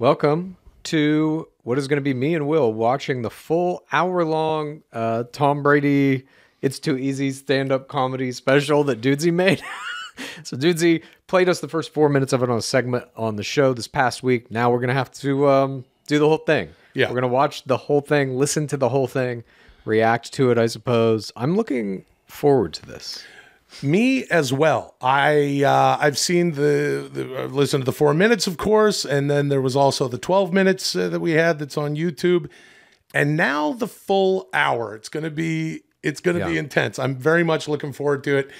Welcome to what is going to be me and Will watching the full hour long uh, Tom Brady It's Too Easy stand up comedy special that Dudesy made. so Dudesy played us the first four minutes of it on a segment on the show this past week. Now we're going to have to um, do the whole thing. Yeah. We're going to watch the whole thing, listen to the whole thing, react to it, I suppose. I'm looking forward to this. Me as well. I uh, I've seen the, the I've listened to the four minutes, of course, and then there was also the twelve minutes uh, that we had that's on YouTube, and now the full hour. It's going to be it's going to be intense. I'm very much looking forward to it,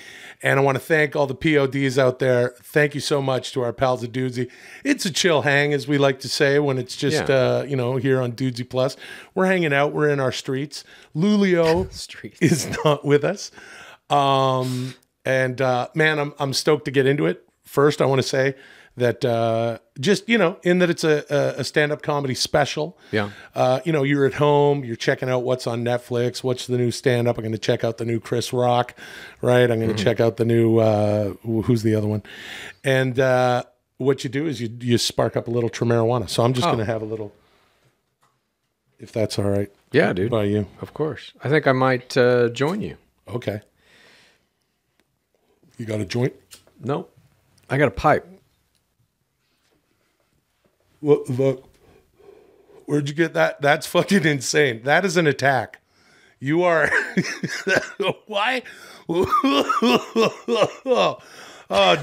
and I want to thank all the PODs out there. Thank you so much to our pals at Dudesy. It's a chill hang, as we like to say, when it's just Yeah. uh, you know here on Dudesy Plus. We're hanging out. We're in our streets. Lulio Streets. is not with us. Um, and uh, man, I'm I'm stoked to get into it. First, I want to say that uh, just you know, in that it's a a, stand up comedy special. Yeah. Uh, you know, you're at home, you're checking out what's on Netflix, what's the new stand up. I'm going to check out the new Chris Rock, right? I'm going to check out the new uh, who's the other one, and uh, what you do is you you spark up a little marijuana. So I'm just going to have a little, if that's all right Yeah, dude. by you. Of course. I think I might uh, join you. Okay. You got a joint? No, I got a pipe. Look, look. Where'd you get that? That's fucking insane. That is an attack. You are. Why? oh,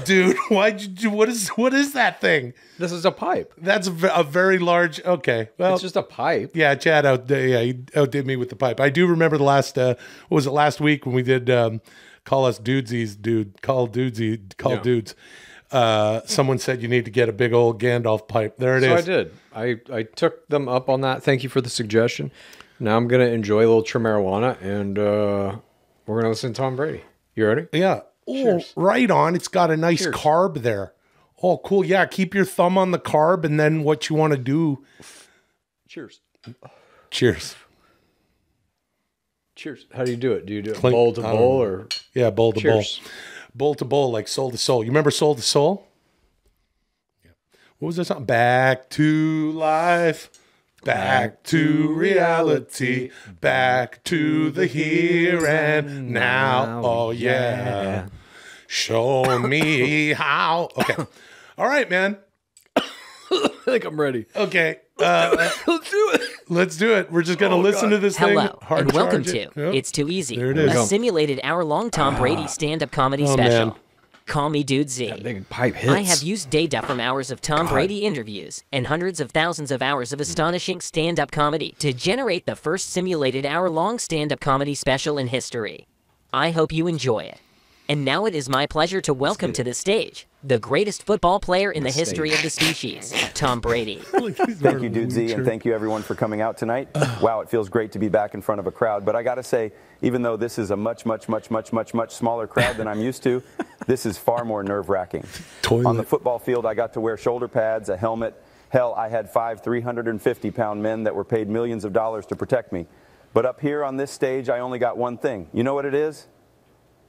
dude. Why'd you do? What is? What is that thing? This is a pipe. That's a, a very large. Okay. Well, It's just a pipe. yeah, Chad out. Yeah, he outdid me with the pipe. I do remember the last. Uh, what was it last week when we did um, call us dudesies, dude? Call dudesy, call Yeah. dudes. Uh, someone said you need to get a big old Gandalf pipe. There it is. So I did. I, I took them up on that. Thank you for the suggestion. Now I'm gonna enjoy a little marijuana, and uh, we're gonna listen to Tom Brady. You ready? Yeah. Oh, right on. It's got a nice Cheers. carb there. Oh, cool. Yeah, keep your thumb on the carb, and then what you want to do. Cheers. Cheers. Cheers. How do you do it? Do you do it Clink. bowl to bowl know. or Yeah, bowl to Cheers. bowl. Bowl to bowl, like soul to soul. You remember soul to soul? Yeah. What was that song? Back to life. Back to reality. Back to the here and now. Oh, yeah. Show me how. Okay. All right, man. I think I'm ready. Okay. Uh, Let's do it. Let's do it. We're just going to oh, listen to this thing. Hello, hard and welcome charge to it. Yep. It's Too Easy, There it is. a simulated hour-long Tom ah. Brady stand-up comedy Oh, special. man. Call me Dudesy. Big pipe hits. I have used data from hours of Tom Brady interviews and hundreds of thousands of hours of astonishing stand up comedy to generate the first simulated hour long stand up comedy special in history. I hope you enjoy it. And now it is my pleasure to welcome to the stage the greatest football player in the history of the species, Tom Brady. Thank you, Dudesy, and thank you everyone for coming out tonight. wow, it feels great to be back in front of a crowd. But I got to say, even though this is a much, much, much, much, much, much smaller crowd than I'm used to, this is far more nerve wracking. On the football field, I got to wear shoulder pads, a helmet. Hell, I had five 350 pound men that were paid millions of dollars to protect me. But up here on this stage, I only got one thing. You know what it is?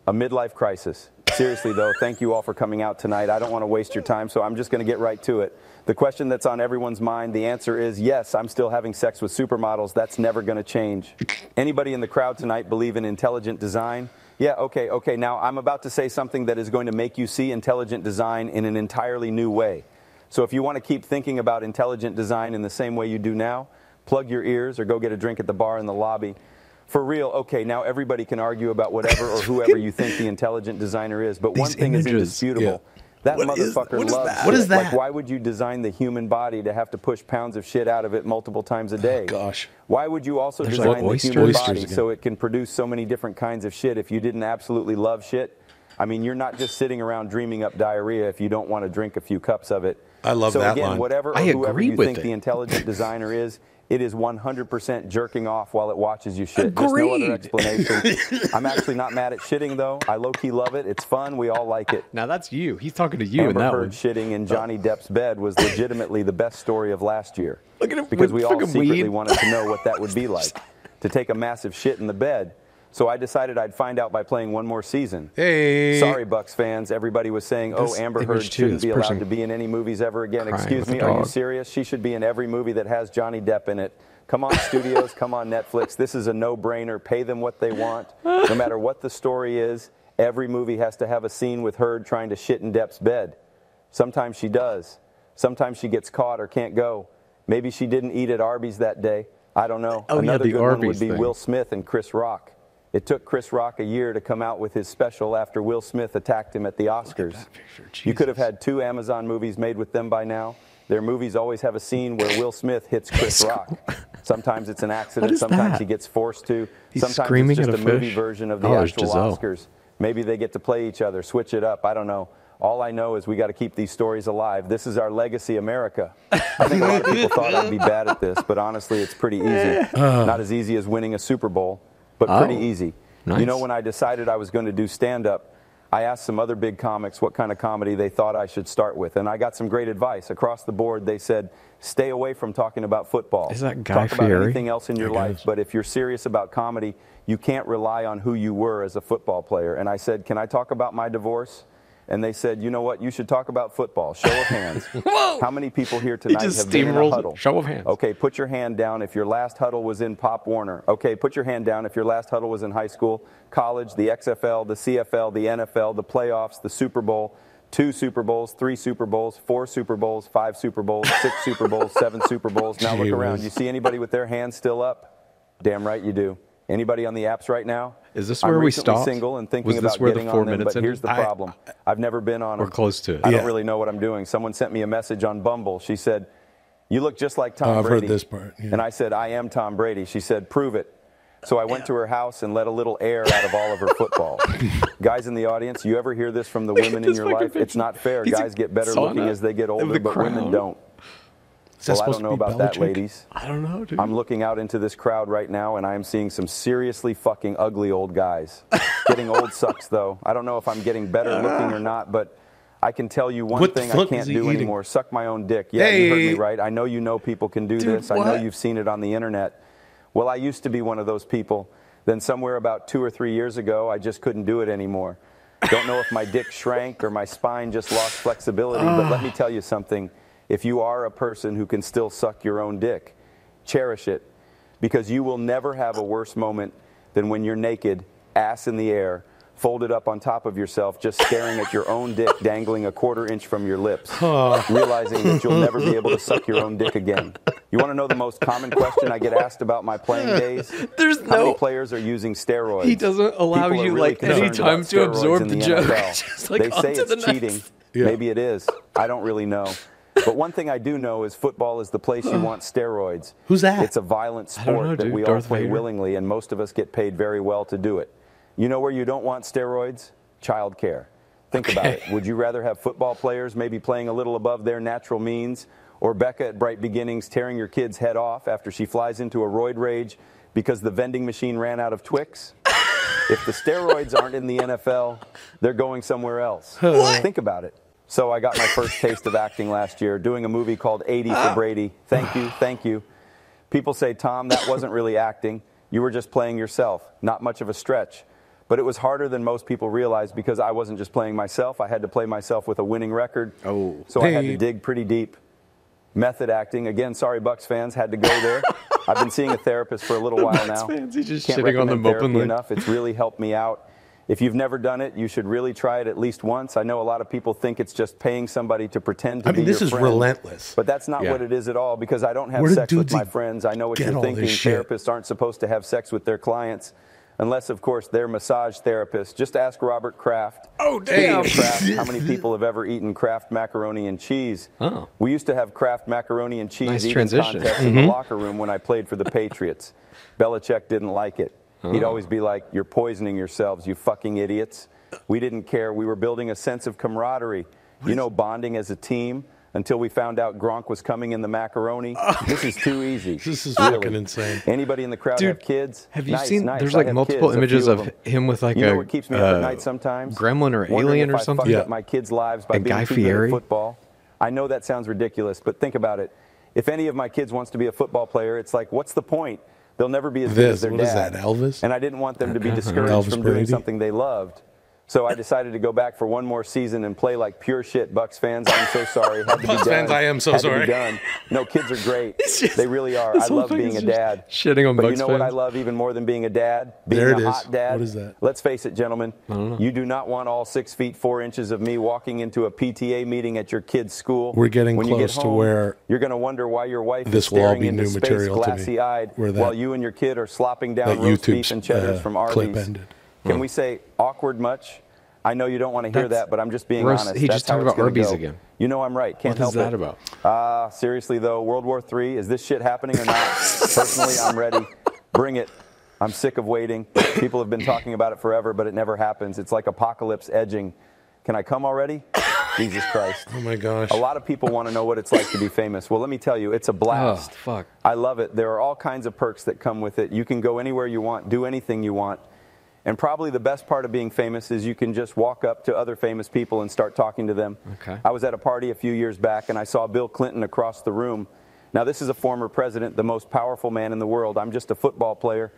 A midlife crisis. Seriously, though, thank you all for coming out tonight. I don't want to waste your time, so I'm just going to get right to it. The question that's on everyone's mind, the answer is yes, I'm still having sex with supermodels. That's never going to change. Anybody in the crowd tonight believe in intelligent design? Yeah, okay, okay. Now, I'm about to say something that is going to make you see intelligent design in an entirely new way. So if you want to keep thinking about intelligent design in the same way you do now, plug your ears or go get a drink at the bar in the lobby. For real, okay, now everybody can argue about whatever or whoever you think the intelligent designer is, but one These thing is images, indisputable. That What is- motherfucker what is loves that? shit. What is Like, why would you design the human body to have to push pounds of shit out of it multiple times a oh, day? gosh. Why would you also There's design like the oysters. human body again. so it can produce so many different kinds of shit if you didn't absolutely love shit? I mean, you're not just sitting around dreaming up diarrhea if you don't want to drink a few cups of it. I love so that again, line. whatever or I whoever agree you with think it. the intelligent designer is, it is 100% jerking off while it watches you shit. There's no other explanation. I'm actually not mad at shitting though. I low key love it. It's fun. We all like it. Now that's you. He's talking to you in Amber that Heard one. shitting in Johnny Depp's bed was legitimately the best story of last year. Look at him because we all secretly weed. wanted to know what that would be like to take a massive shit in the bed. So I decided I'd find out by playing one more season. Hey. Sorry, Bucks fans. Everybody was saying, "Oh, This Amber Heard shouldn't be allowed to be in any movies ever again." Excuse me, are you serious? She should be in every movie that has Johnny Depp in it. Come on, studios. come on, Netflix. This is a no-brainer. Pay them what they want. No matter what the story is, every movie has to have a scene with Heard trying to shit in Depp's bed. Sometimes she does. Sometimes she gets caught or can't go. Maybe she didn't eat at Arby's that day. I don't know. Oh, yeah, Another the good one would be thing. Will Smith and Chris Rock. It took Chris Rock a year to come out with his special after Will Smith attacked him at the Oscars. You could have had two Amazon movies made with them by now. Their movies always have a scene where Will Smith hits Chris Rock. Sometimes it's an accident. Sometimes that? he gets forced to. He's Sometimes screaming it's at just a a, movie version of the Oh, actual Oscars. Maybe they get to play each other, switch it up. I don't know. All I know is we got to keep these stories alive. This is our legacy, America. I think a lot of people thought I'd be bad at this, but honestly, it's pretty easy. Not as easy as winning a Super Bowl, but pretty Oh, easy. nice. You know, when I decided I was going to do stand up, I asked some other big comics what kind of comedy they thought I should start with, and I got some great advice across the board. They said, "Stay away from talking about football. Is that Guy Talk about anything else in your Yeah, life, guys. but if you're serious about comedy, you can't rely on who you were as a football player." And I said, "Can I talk about my divorce?" And they said, "You know what? You should talk about football. Show of hands. How many people here tonight just have been in a it. huddle? Show of hands. Okay, put your hand down if your last huddle was in Pop Warner. Okay, put your hand down if your last huddle was in high school, college, the XFL, the CFL, the NFL, the playoffs, the Super Bowl, two Super Bowls, three Super Bowls, four Super Bowls, five Super Bowls, six Super Bowls, seven Super Bowls. Now look around. You see anybody with their hands still up? Damn right you do. Anybody on the apps right now? Is this I'm where we recently stopped? single and thinking Was this about where the getting four on them, minutes but here's the? I- problem. I've never been on We're them. close to it. I Yeah. don't really know what I'm doing. Someone sent me a message on Bumble. She said, "You look just like Tom Oh, I've heard Brady." this part, yeah. And I said, "I am Tom Brady." She said, "Prove it." So I went to her house and let a little air out of all of her football. Guys in the audience, you ever hear this from the women in this your fucking life? It's picture. not fair. He's a Guys get better sauna looking as they get older, the but women crown. don't. Is Well, I don't know to be about that, ladies. I don't know, dude. I'm looking out into this crowd right now, and I am seeing some seriously fucking ugly old guys. getting old sucks, though. I don't know if I'm getting better looking or not, but I can tell you one What thing I can't do eating? anymore: suck my own dick. Yeah, you heard me right. I know you know people can do Dude, this. I know you've seen it on the internet. Well, I used to be one of those people. Then somewhere about two or three years ago, I just couldn't do it anymore. Don't know if my dick shrank or my spine just lost flexibility, but let me tell you something. If you are a person who can still suck your own dick, cherish it because you will never have a worse moment than when you're naked, ass in the air, folded up on top of yourself, just staring at your own dick dangling a quarter inch from your lips, realizing that you'll never be able to suck your own dick again. You want to know the most common question I get asked about my playing days? There's How many no- players are using steroids? He doesn't allow People you, really like, any time to absorb in the joke. Just, like, they say it's the cheating. Yeah. Maybe it is. I don't really know. But one thing I do know is football is the place you want steroids. Who's that? It's a violent sport know, that dude. we Darth all play Vader? willingly, and most of us get paid very well to do it. You know where you don't want steroids? Childcare. Think about it. Would you rather have football players maybe playing a little above their natural means, or Becca at Bright Beginnings tearing your kid's head off after she flies into a roid rage because the vending machine ran out of Twix? if the steroids aren't in the NFL, they're going somewhere else. Think about it. So I got my first taste of acting last year, doing a movie called 80 for oh. Brady. Thank you, thank you. People say, Tom, that wasn't really acting. You were just playing yourself. Not much of a stretch. But it was harder than most people realize because I wasn't just playing myself. I had to play myself with a winning record. Oh. So I had to dig pretty deep. Method acting. Again, sorry, Bucks fans, had to go there. I've been seeing a therapist for a little while Bucks now. fans, he's just Can't shitting on them openly. enough. It's really helped me out. If you've never done it, you should really try it at least once. I know a lot of people think it's just paying somebody to pretend to I be mean, this your is friend, relentless. But that's not Yeah. what it is at all because I don't have Where did sex with my friends. I know what you're thinking. Therapists aren't supposed to have sex with their clients. Unless, of course, they're massage therapists. Just ask Robert Kraft. Oh, damn. Kraft, how many people have ever eaten Kraft macaroni and cheese? Oh. We used to have Kraft macaroni and cheese Nice eating transition. contests in the mm-hmm. locker room when I played for the Patriots. Belichick didn't like it. He'd always be like, "You're poisoning yourselves, you fucking idiots." We didn't care. We were building a sense of camaraderie. You know, bonding as a team. Until we found out Gronk was coming in the macaroni. This is too easy. This is Really. fucking insane. Anybody in the crowd Dude, have kids? Have you Nice, seen? nice. There's I like multiple kids, images few of, them. him with like you know a what keeps me up uh, at night sometimes? gremlin or Wondering alien if or I something. Yeah. up my kids' lives by And being Guy too good at football. I know that sounds ridiculous, but think about it. If any of my kids wants to be a football player, it's like, what's the point? They'll never be as good This, as their what dad. is that, Elvis? And I didn't want them to be uh-huh. discouraged Elvis from doing something they loved. So I decided to go back for one more season and play like pure shit. Bucks fans, I'm so sorry. Had to Bucks be done. fans, I am so Had to sorry. be done. No, kids are great. just- they really are. I love being a dad. shitting on but Bucks you know what I love even more than being a dad? Being There a it is. hot dad. What is that? Let's face it, gentlemen. You do not want all six feet four inches of me walking into a PTA meeting at your kid's school. We're getting when you get close to where you're going to wonder why your wife this is will all staring be into new space to glassy-eyed while you and your kid are slopping down roast beef and cheddars uh, from clip ended. Can we say awkward much? I know you don't want to hear That's- that, but I'm just being honest. he That's just talked about gonna Arby's go. again. You know I'm right. Can't What is help that it. about? Uh, seriously though, World War III, is this shit happening or not? Personally, I'm ready. Bring it. I'm sick of waiting. People have been talking about it forever, but it never happens. It's like apocalypse edging. Can I come already? Jesus Christ. Oh my gosh. A lot of people want to know what it's like to be famous. Well, let me tell you, it's a blast. Oh, fuck. I love it. There are all kinds of perks that come with it. You can go anywhere you want, do anything you want. And probably the best part of being famous is you can just walk up to other famous people and start talking to them. Okay. I was at a party a few years back and I saw Bill Clinton across the room. Now, this is a former president, the most powerful man in the world. I'm just a football player,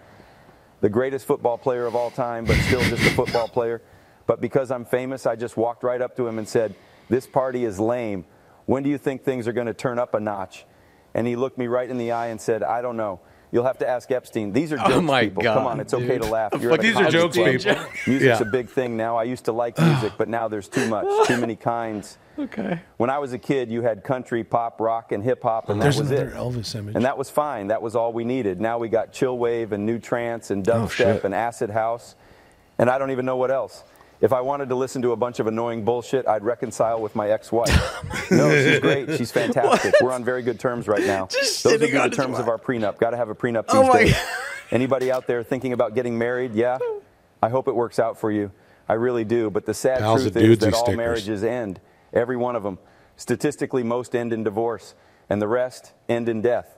the greatest football player of all time, but still just a football player. But because I'm famous, I just walked right up to him and said, This party is lame. When do you think things are going to turn up a notch? And he looked me right in the eye and said, I don't know. You'll have to ask Epstein. These are oh jokes, Oh my people. God, Come on, it's okay to laugh. You're at a These are comedy jokes, club. people. Music's Yeah. a big thing now. I used to like music, but now there's too much, too many kinds. Okay. When I was a kid, you had country, pop, rock, and hip hop, and that There's was another it. Elvis image. And that was fine. That was all we needed. Now we got chill wave and new trance and Oh, dubstep shit. and acid house, and I don't even know what else. If I wanted to listen to a bunch of annoying bullshit, I'd reconcile with my ex-wife. no, she's great. She's fantastic. We're on very good terms right now. Just Those would be the terms of our prenup. Got to have a prenup these Oh days. Anybody out there thinking about getting married? Yeah. I hope it works out for you. I really do. But the sad truth is that all stickers. marriages end. Every one of them. Statistically, most end in divorce, and the rest end in death.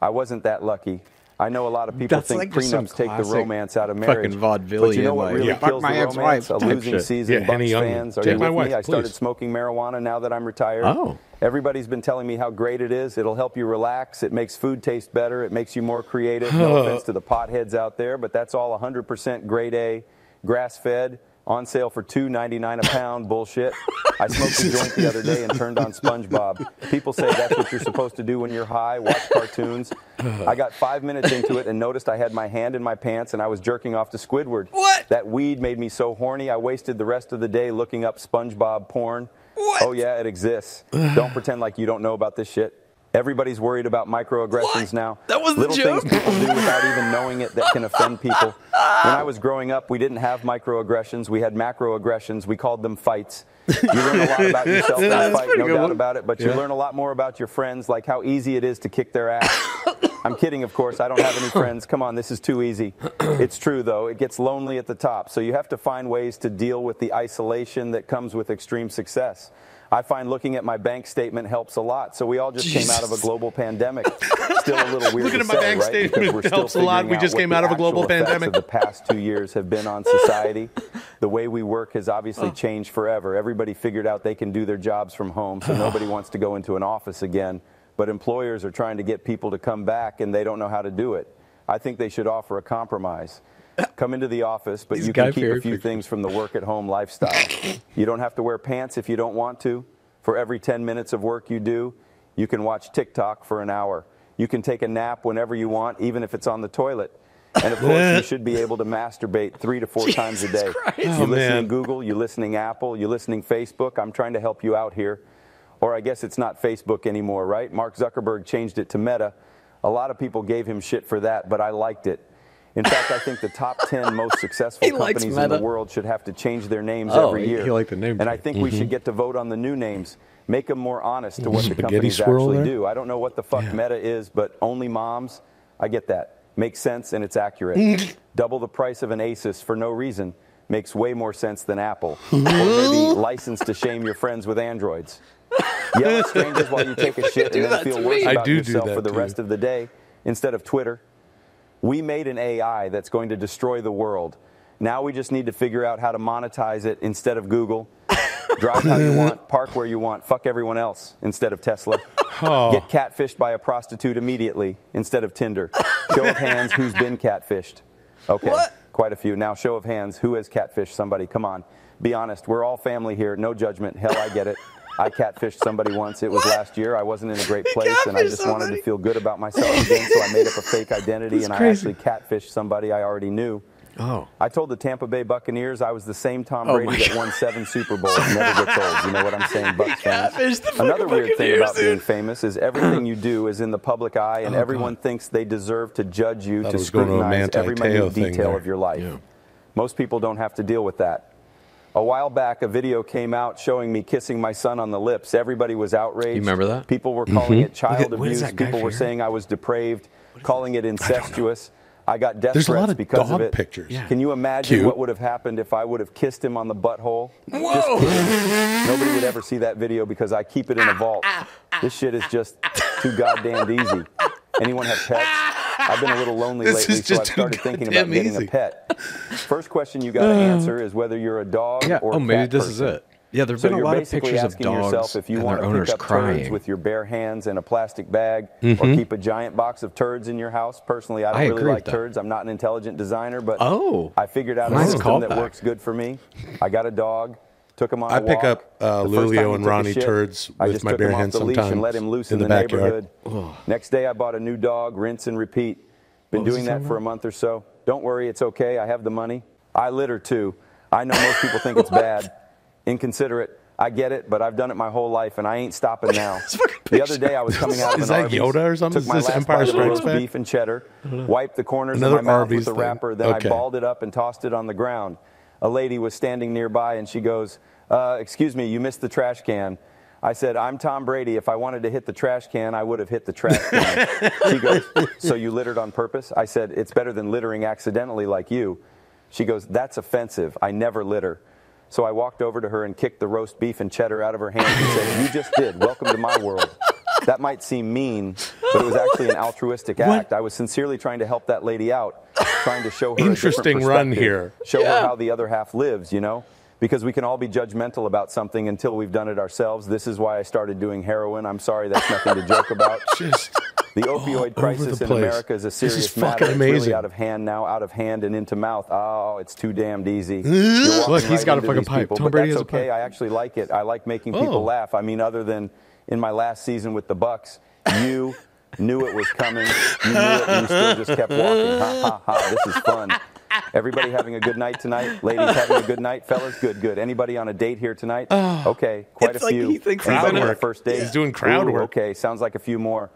I wasn't that lucky. I know a lot of people That's think like just prenups take the romance out of marriage. fucking marriage. but you know what like, really yeah. Fuck kills my the ex-wife romance? A losing shit. season. Yeah, Bucks Henny fans, are Take you my with wife, me? I started please. smoking marijuana now that I'm retired. Oh. Everybody's been telling me how great it is. It'll help you relax. It makes food taste better. It makes you more creative. No offense to the potheads out there, but that's all 100% grade A, grass-fed, on sale for $2.99 a pound. Bullshit. I smoked a joint the other day and turned on SpongeBob. People say that's what you're supposed to do when you're high. Watch cartoons. I got five minutes into it and noticed I had my hand in my pants and I was jerking off to Squidward. What? That weed made me so horny. I wasted the rest of the day looking up SpongeBob porn. What? Oh yeah, it exists. don't pretend like you don't know about this shit. Everybody's worried about microaggressions What? now. That was the Little things people do without even knowing it that can offend people. When I was growing up, we didn't have microaggressions. We had macroaggressions. We called them fights. You learn a lot about yourself in a fight, no doubt one. about it. But you learn a lot more about your friends, like how easy it is to kick their ass. I'm kidding, of course. I don't have any friends. Come on, this is too easy. It's true, though. It gets lonely at the top. So you have to find ways to deal with the isolation that comes with extreme success. I find looking at my bank statement helps a lot. So we all just came out of a global pandemic. Still a little weird Looking at my say, bank right? statement Because helps a lot. We just came out of a global pandemic. Of the past two years have been on society. The way we work has obviously changed forever. Everybody figured out they can do their jobs from home, so nobody wants to go into an office again. But employers are trying to get people to come back, and they don't know how to do it. I think they should offer a compromise. Come into the office, but These you can keep a few things from the work at home lifestyle. you don't have to wear pants if you don't want to. For every 10 minutes of work you do, you can watch TikTok for an hour. You can take a nap whenever you want, even if it's on the toilet. And of course, you should be able to masturbate three to four times a day. Christ. You Oh, listening man. Google, you're listening Apple, you're listening Facebook. I'm trying to help you out here. Or I guess it's not Facebook anymore, right? Mark Zuckerberg changed it to Meta. A lot of people gave him shit for that, but I liked it. In fact, I think the top 10 most successful companies in the world should have to change their names Oh, every year. he liked the name And I think we should mm-hmm. get to vote on the new names. Make them more honest to what the companies actually there? do. I don't know what the fuck Meta is, but only moms, I get that. Makes sense and it's accurate. Double the price of an Asus for no reason makes way more sense than Apple. or maybe license to shame your friends with Androids. Yell at strangers while you take a shit and then feel worse me. I about do do yourself for the too. rest of the day instead of Twitter. We made an AI that's going to destroy the world. Now we just need to figure out how to monetize it instead of Google. Drive how you want, park where you want, fuck everyone else instead of Tesla. Oh. Get catfished by a prostitute immediately instead of Tinder. Show of hands, who's been catfished? Okay, quite a few. Now, show of hands, who has catfished somebody? Come on, be honest. We're all family here. No judgment. Hell, I get it. I catfished somebody once. It was last year. I wasn't in a great place, and I catfished just wanted to feel good about myself again. So I made up a fake identity, and crazy. I actually catfished somebody I already knew. Oh. I told the Tampa Bay Buccaneers I was the same Tom Oh Brady my that won seven Super Bowls. Never gets old. You know what I'm saying, Bucks fans? catfished Another weird thing Buccaneers, about being famous is everything you do is in the public eye, and Oh, everyone thinks they deserve to judge you, Thought to it was going to scrutinize every minute detail there. of your life. Yeah. Most people don't have to deal with that. A while back, a video came out showing me kissing my son on the lips. Everybody was outraged. You remember that? People were calling it mm-hmm. child at- abuse. People were saying I was depraved, calling it incestuous. I, got death There's a threats lot of because of dog it. pictures. Yeah. Can you imagine Cute. what would have happened if I would have kissed him on the butthole? Just. Nobody would ever see that video because I keep it in a vault. This shit is just too goddamn easy. Anyone have pets? I've been a little lonely This lately, is so I've started thinking goddamn about getting a pet. First question you got to answer is whether you're a dog Yeah. or Oh, maybe cat this is it. Yeah, there've So been a you're lot of basically pictures of asking dogs yourself if you and want their to owners pick up turds crying. with your bare hands in a plastic bag Mm-hmm. or keep a giant box of turds in your house. Personally, I don't I really agree like turds. I'm not an intelligent designer, but Oh. I figured out a Nice system that callback. works good for me. I got a dog. Took him on a I pick up, uh, The Lulio and Ronnie shit, turds with my bare hands the leash and sometimes let him loose in the the, backyard. neighborhood. Next day, I bought a new dog. Rinse and repeat. Been was doing that for a month or so. Don't worry, it's okay. I have the money. I litter too. I know most people think it's bad, inconsiderate. I get it, but I've done it my whole life, and I ain't stopping now. The other day, I was coming out of Is an that Yoda or something? Took Is my this last Empire Strikes Back? beef and cheddar, wiped the corners Another of my mouth with thing. wrapper, then Okay. I balled it up and tossed it on the ground. A lady was standing nearby, and she goes, uh, "Excuse me, you missed the trash can." I said, "I'm Tom Brady. If I wanted to hit the trash can, I would have hit the trash can." she goes, "So you littered on purpose?" I said, "It's better than littering accidentally like you." She goes, "That's offensive. I never litter." So I walked over to her and kicked the roast beef and cheddar out of her hand and said, "You just did. Welcome to my world." That might seem mean, but it was actually an altruistic act. I was sincerely trying to help that lady out, trying to show her a Interesting run here. Show her how the other half lives, you know? Because we can all be judgmental about something until we've done it ourselves. This is why I started doing heroin. I'm sorry that's nothing to joke about. The opioid crisis the in. America is a is serious fucking matter. It's amazing. really out of hand now, out of hand and into mouth. Oh, it's too damned easy. Look, he's right got a fucking pipe. people, Tom but Brady that's has a okay. pipe. I actually like it. I like making people Oh. laugh. I mean, other than in my last season with the Bucks, you knew it was coming. You knew it, and you still just kept walking. Ha ha ha! This is fun. Everybody having a good night tonight. Ladies having a good night. Fellas, good, good. Anybody on a date here tonight? okay, quite It's a like few. he thinks he's Anybody on a first date? He's doing crowd Ooh, work. Okay, sounds like a few more.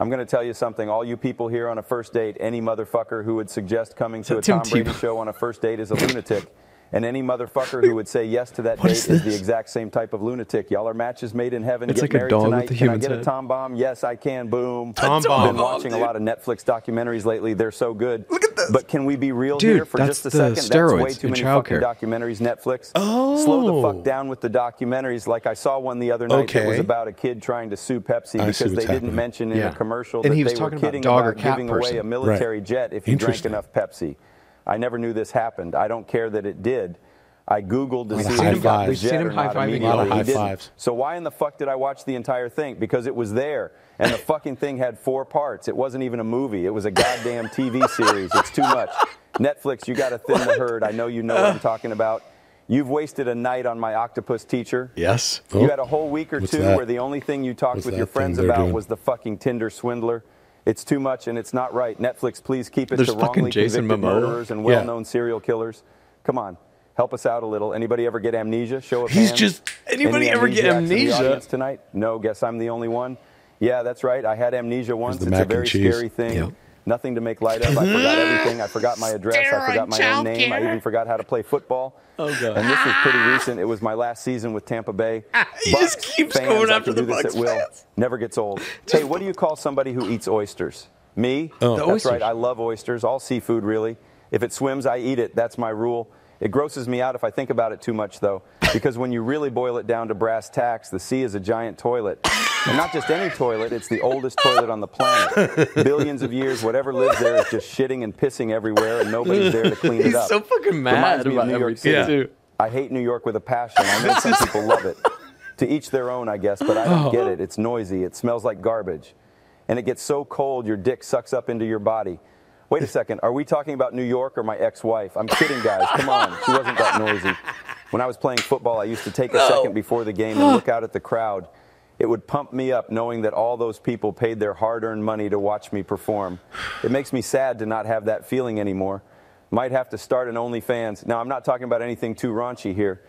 I'm going to tell you something. All you people here on a first date, any motherfucker who would suggest coming to a Tim Tom Brady Tebow? show on a first date is a lunatic. And any motherfucker who would say yes to that date is is, the exact same type of lunatic. Y'all are matches made in heaven. It's Get like a married dog with tonight. a Can I human's get a. Tom bomb? Yes, I can. Boom. Tom bomb. I've Been bomb. watching a lot of Netflix documentaries lately. They're so good. Look at this. But can we be real Dude, here for just a the second? That's way steroids too in many childcare. fucking documentaries. Netflix. Oh. Slow the Oh. fuck down with the documentaries. Like I saw one the other night okay. that was about a kid trying to sue Pepsi I because they what's didn't happening. mention in Yeah. a commercial And that he was they were talking about kidding dog or about cat giving away a military jet if you drank enough Pepsi. I never knew this happened. I don't care that it did. I googled to We've see if he got the jet seen him or not high-fiving immediately. a lot of high fives. So why in the fuck did I watch the entire thing? Because it was there, and the fucking thing had four parts. It wasn't even a movie. It was a goddamn TV series. It's too much. Netflix, you got to thin the herd. I know you know what I'm talking about. You've wasted a night on my octopus teacher. Yes. Oh. You had a whole week or What's two that? where the only thing you talked What's with your friends about doing? was the fucking Tinder swindler. It's too much and it's not right. Netflix, please keep it There's to wrongly Jason convicted Momoa. murderers and well-known serial killers. Come on, help us out a little. Anybody ever get amnesia? Show up. He's hands. just- Anybody Any ever get amnesiacs in the amnesia? tonight? No, guess I'm the only one. Yeah, that's right. I had amnesia once. It's a very scary thing. Yep. Nothing to make light of. I forgot everything. I forgot my address. I forgot my own name. I even forgot how to play football. Oh, God. And this was pretty recent. It was my last season with Tampa Bay. Ah, he Bucks just keeps fans, going I after can the do this Bucks at will. fans. Never gets old. Hey, what do you call somebody who eats oysters? Me? Oh. The That's oysters. right. I love oysters. All seafood, really. If it swims, I eat it. That's my rule. It grosses me out if I think about it too much, though, because when you really boil it down to brass tacks, the sea is a giant toilet. And not just any toilet, it's the oldest toilet on the planet. Billions of years, whatever lives there is just shitting and pissing everywhere, and nobody's there to clean it He's up. so fucking mad Reminds me of New York everything City. too. I hate New York with a passion. I know some people love it. To each their own, I guess, but I don't get it. It's noisy. It smells like garbage. And it gets so cold, your dick sucks up into your body. Wait a second. Are we talking about New York or my ex wife? I'm kidding, guys. Come on. She wasn't that noisy. When I was playing football, I used to take a second before the game and look out at the crowd. It would pump me up knowing that all those people paid their hard earned money to watch me perform. It makes me sad to not have that feeling anymore. Might have to start an OnlyFans. Now, I'm not talking about anything too raunchy here.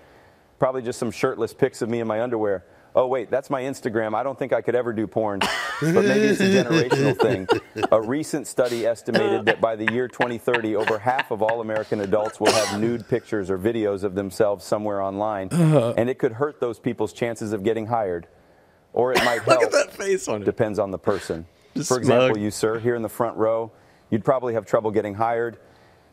Probably just some shirtless pics of me in my underwear. Oh, wait, that's my Instagram. I don't think I could ever do porn. But maybe it's a generational thing. A recent study estimated that by the year 2030, over half of all American adults will have nude pictures or videos of themselves somewhere online. Uh-huh. And it could hurt those people's chances of getting hired. Or it might help. Look at that face on it. Depends on the person. Just For example, smug. you, sir, here in the front row, you'd probably have trouble getting hired.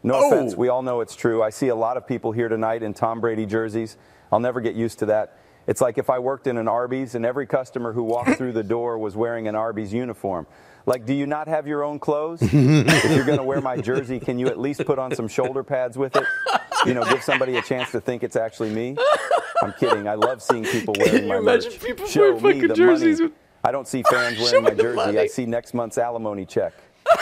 No Oh. offense, we all know it's true. I see a lot of people here tonight in Tom Brady jerseys. I'll never get used to that. It's like if I worked in an Arby's and every customer who walked through the door was wearing an Arby's uniform. Like, do you not have your own clothes? if you're going to wear my jersey, can you at least put on some shoulder pads with it? You know, give somebody a chance to think it's actually me. I'm kidding. I love seeing people wearing you my imagine merch. people Show wearing me fucking the jerseys money. I don't see fans wearing my jersey. I see next month's alimony check.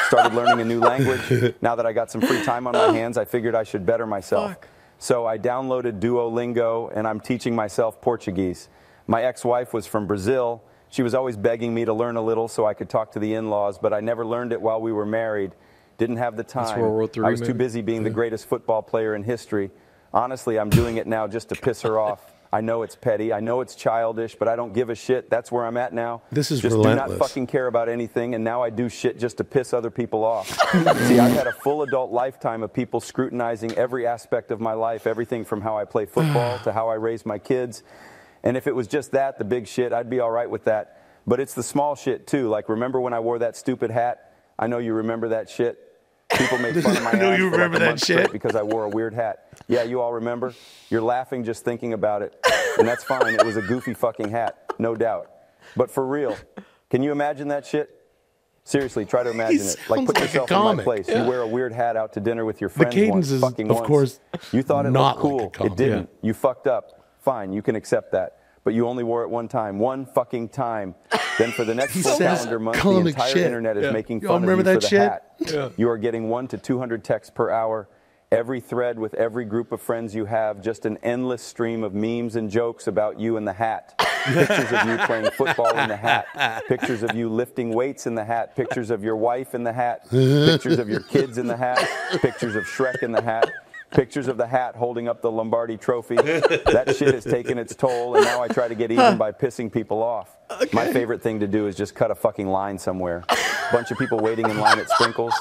Started learning a new language. Now that I got some free time on my hands, I figured I should better myself. Fuck. So I downloaded Duolingo and I'm teaching myself Portuguese. My ex wife was from Brazil. She was always begging me to learn a little so I could talk to the in laws, but I never learned it while we were married. Didn't have the time. III, I was too busy being the greatest football player in history. Honestly, I'm doing it now just to piss her off. I know it's petty. I know it's childish, but I don't give a shit. That's where I'm at now. This is just do not fucking care about anything, and now I do shit just to piss other people off. See, I've had a full adult lifetime of people scrutinizing every aspect of my life, everything from how I play football to how I raise my kids. And if it was just that, the big shit, I'd be all right with that. But it's the small shit too. Like, remember when I wore that stupid hat? I know you remember that shit. People made fun of my I know you remember that shit. because I wore a weird hat. Yeah, you all remember? You're laughing just thinking about it. And that's fine. It was a goofy fucking hat, no doubt. But for real, can you imagine that shit? Seriously, try to imagine it. Like put like yourself in my place. You wear a weird hat out to dinner with your friends. The cadence once, is, fucking of once. course, You thought it not looked like cool. comic. it didn't. Yeah. You fucked up. Fine, you can accept that. But you only wore it one time, one fucking time. Then for the next full calendar month, the entire shit. internet is Yeah. making fun of you remember for that the shit? hat. Yeah. You are getting one to 200 texts per hour. Every thread with every group of friends you have, just an endless stream of memes and jokes about you in the hat. Pictures of you playing football in the hat. Pictures of you lifting weights in the hat. Pictures of your wife in the hat. Pictures of your kids in the hat. Pictures of Shrek in the hat. Pictures of the hat holding up the Lombardi trophy. That shit has taken its toll, and now I try to get even by pissing people off. My favorite thing to do is just cut a fucking line somewhere. Bunch of people waiting in line at Sprinkles.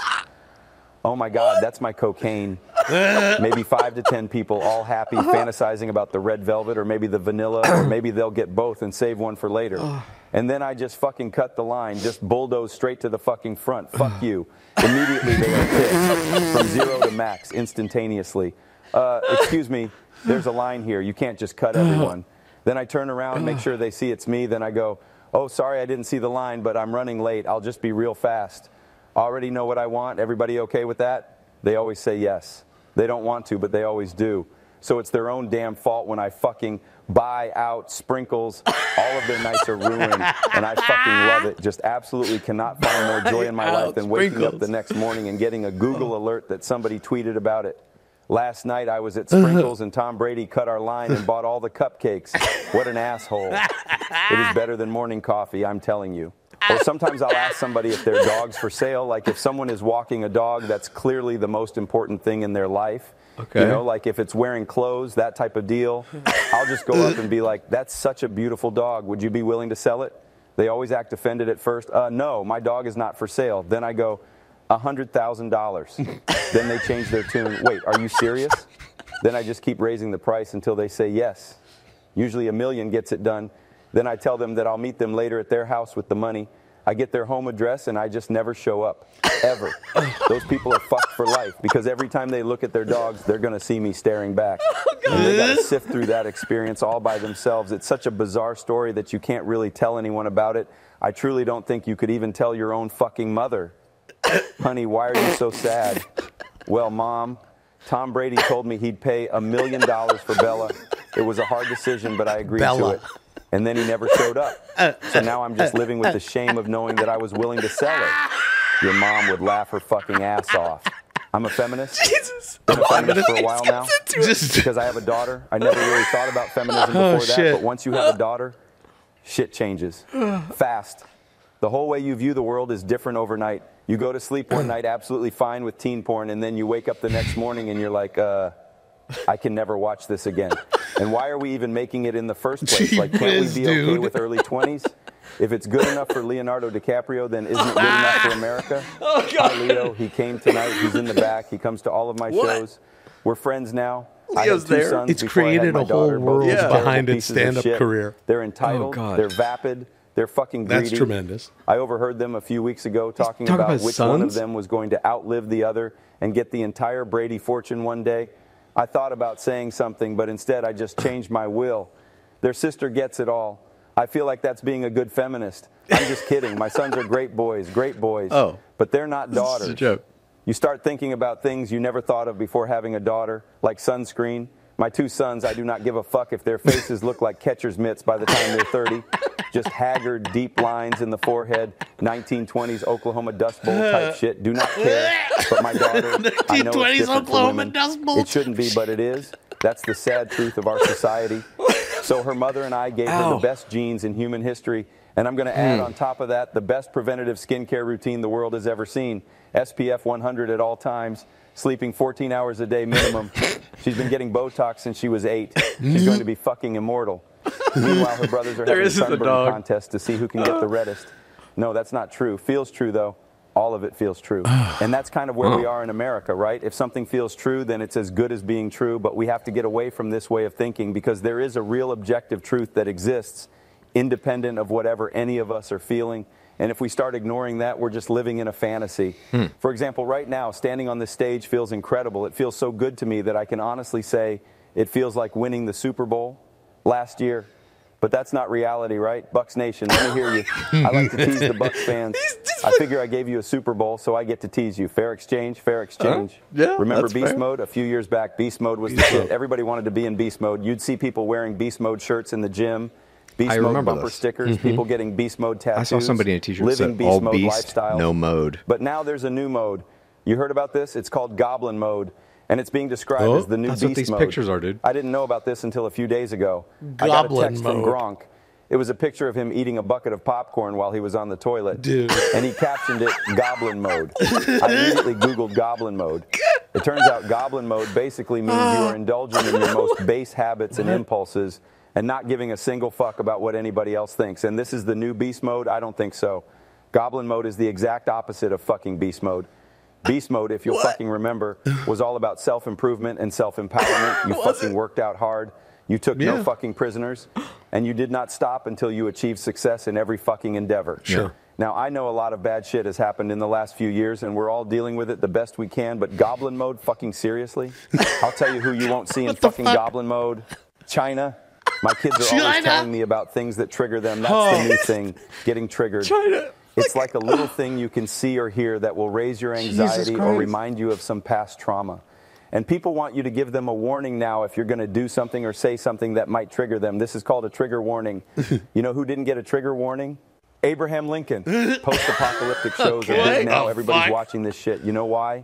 Oh my God, that's my cocaine. maybe five to ten people, all happy, fantasizing about the red velvet or maybe the vanilla, or maybe they'll get both and save one for later. And then I just fucking cut the line, just bulldoze straight to the fucking front. Fuck you. Immediately they are pissed. From zero to max, instantaneously. Uh, excuse me, there's a line here. You can't just cut everyone. Then I turn around, make sure they see it's me. Then I go, oh, sorry, I didn't see the line, but I'm running late. I'll just be real fast. Already know what I want. Everybody okay with that? They always say yes. They don't want to, but they always do. So it's their own damn fault when I fucking buy out sprinkles. All of their nights are ruined, and I fucking love it. Just absolutely cannot find more joy in my life than waking up the next morning and getting a Google alert that somebody tweeted about it. Last night I was at Sprinkles and Tom Brady cut our line and bought all the cupcakes. What an asshole. It is better than morning coffee, I'm telling you. Or sometimes I'll ask somebody if their dog's for sale. Like if someone is walking a dog, that's clearly the most important thing in their life. Okay. You know, like if it's wearing clothes, that type of deal, I'll just go up and be like, that's such a beautiful dog. Would you be willing to sell it? They always act offended at first. Uh, no, my dog is not for sale. Then I go, $100,000. then they change their tune. Wait, are you serious? Then I just keep raising the price until they say yes. Usually a million gets it done. Then I tell them that I'll meet them later at their house with the money. I get their home address and I just never show up. Ever. Those people are fucked for life because every time they look at their dogs, they're going to see me staring back. Oh, and they got to sift through that experience all by themselves. It's such a bizarre story that you can't really tell anyone about it. I truly don't think you could even tell your own fucking mother. Honey, why are you so sad? Well, mom, Tom Brady told me he'd pay a million dollars for Bella. It was a hard decision, but I agreed Bella. to it. And then he never showed up. So now I'm just living with the shame of knowing that I was willing to sell her. Your mom would laugh her fucking ass off. I'm a feminist. Jesus. Been a feminist for a while now Just because I have a daughter. I never really thought about feminism before Oh, that, shit. but once you have a daughter, shit changes fast. The whole way you view the world is different overnight. You go to sleep one night absolutely fine with teen porn, and then you wake up the next morning and you're like, uh, I can never watch this again. And why are we even making it in the first place? Gee Like, can't we whiz, be okay with early 20s? If it's good enough for Leonardo DiCaprio, then isn't it good enough for America? Oh, Hi, Leo. He came tonight. He's in the back. He comes to all of my shows. We're friends now. I Leo's two there. sons It's before I had created a whole world Yeah. behind its stand-up career. They're entitled. Oh, God. They're vapid. They're fucking greedy. That's tremendous. I overheard them a few weeks ago talking talking about, about his which one of them was going to outlive the other and get the entire Brady fortune one day. I thought about saying something, but instead I just changed my will. Their sister gets it all. I feel like that's being a good feminist. I'm just kidding. My sons are great boys, great boys. Oh. But they're not This is daughters. a joke. You start thinking about things you never thought of before having a daughter, like sunscreen. My two sons, I do not give a fuck if their faces look like catcher's mitts by the time they're 30. Just haggard, deep lines in the forehead, 1920s Oklahoma Dust Bowl type shit. Do not care. But my daughter, I know 1920s it's different for Oklahoma women. Dust Bowl. It shouldn't be, but it is. That's the sad truth of our society. So her mother and I gave her the best genes in human history. And I'm going to add hmm. on top of that the best preventative skincare routine the world has ever seen. SPF 100 at all times, sleeping 14 hours a day minimum. She's been getting Botox since she was eight. She's going to be fucking immortal. Meanwhile, her brothers are There having a sunburn contest to see who can get the reddest. No, that's not true. Feels true though. All of it feels true. and that's kind of where we are in America, right? If something feels true, then it's as good as being true, but we have to get away from this way of thinking because there is a real objective truth that exists independent of whatever any of us are feeling. And if we start ignoring that, we're just living in a fantasy. For example, right now, standing on this stage feels incredible. It feels so good to me that I can honestly say it feels like winning the Super Bowl last year. But that's not reality, right? Bucks Nation, let me hear you. I like to tease the Bucks fans. I figure I gave you a Super Bowl, so I get to tease you. Fair exchange, fair exchange. Yeah, Remember Beast fair. Mode? A few years back, Beast Mode was the shit. Everybody wanted to be in Beast Mode. You'd see people wearing Beast Mode shirts in the gym. Beast I Mode remember bumper this. stickers, mm-hmm. people getting Beast Mode tattoos. I saw somebody in a t-shirt that living said Beast all Mode beast, lifestyles. no mode. But now there's a new mode. You heard about this? It's called Goblin Mode, and it's being described Oh, as the new that's Beast what these Mode. pictures are, dude. I didn't know about this until a few days ago. Goblin I got a Goblin text from. Gronk. It was a picture of him eating a bucket of popcorn while he was on the toilet. Dude. And he captioned it Goblin Mode. I immediately Googled Goblin Mode. It turns out Goblin Mode basically means you are indulging in your most base habits and impulses and not giving a single fuck about what anybody else thinks. And this is the new Beast Mode? I don't think so. Goblin Mode is the exact opposite of fucking Beast Mode. Beast Mode, if you'll fucking remember, was all about self improvement and self empowerment. You fucking worked out hard. You took Yeah. no fucking prisoners. And you did not stop until you achieved success in every fucking endeavor. Sure. Now, I know a lot of bad shit has happened in the last few years, and we're all dealing with it the best we can, but Goblin Mode, fucking seriously? I'll tell you who you won't see in fucking fuck? Goblin Mode China. My kids are always telling me about things that trigger them. That's the new thing, getting triggered. China. It's like a little thing you can see or hear that will raise your anxiety or remind you of some past trauma. And people want you to give them a warning now if you're going to do something or say something that might trigger them. This is called a trigger warning. you know who didn't get a trigger warning? Abraham Lincoln. Post apocalyptic shows are big now. Oh, Everybody's fuck. watching this shit. You know why?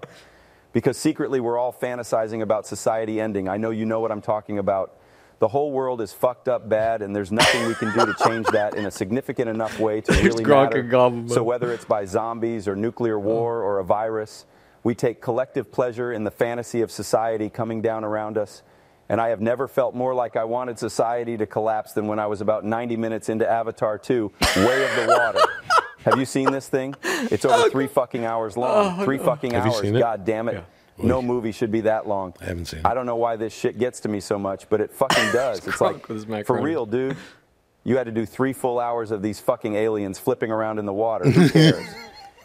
Because secretly we're all fantasizing about society ending. I know you know what I'm talking about. The whole world is fucked up bad, and there's nothing we can do to change that in a significant enough way to really Gronk matter. and Goblin So whether it's by zombies or nuclear oh. war or a virus, we take collective pleasure in the fantasy of society coming down around us. And I have never felt more like I wanted society to collapse than when I was about 90 minutes into Avatar 2, Way of the Water. Have you seen this thing? It's over oh, three fucking hours long. Oh, three fucking Have you hours. seen it? God damn it. No movie should be that long. I haven't seen it. I don't know why this shit gets to me so much, but it fucking does. It's like, for real, dude. You had to do three full hours of these fucking aliens flipping around in the water. Who cares?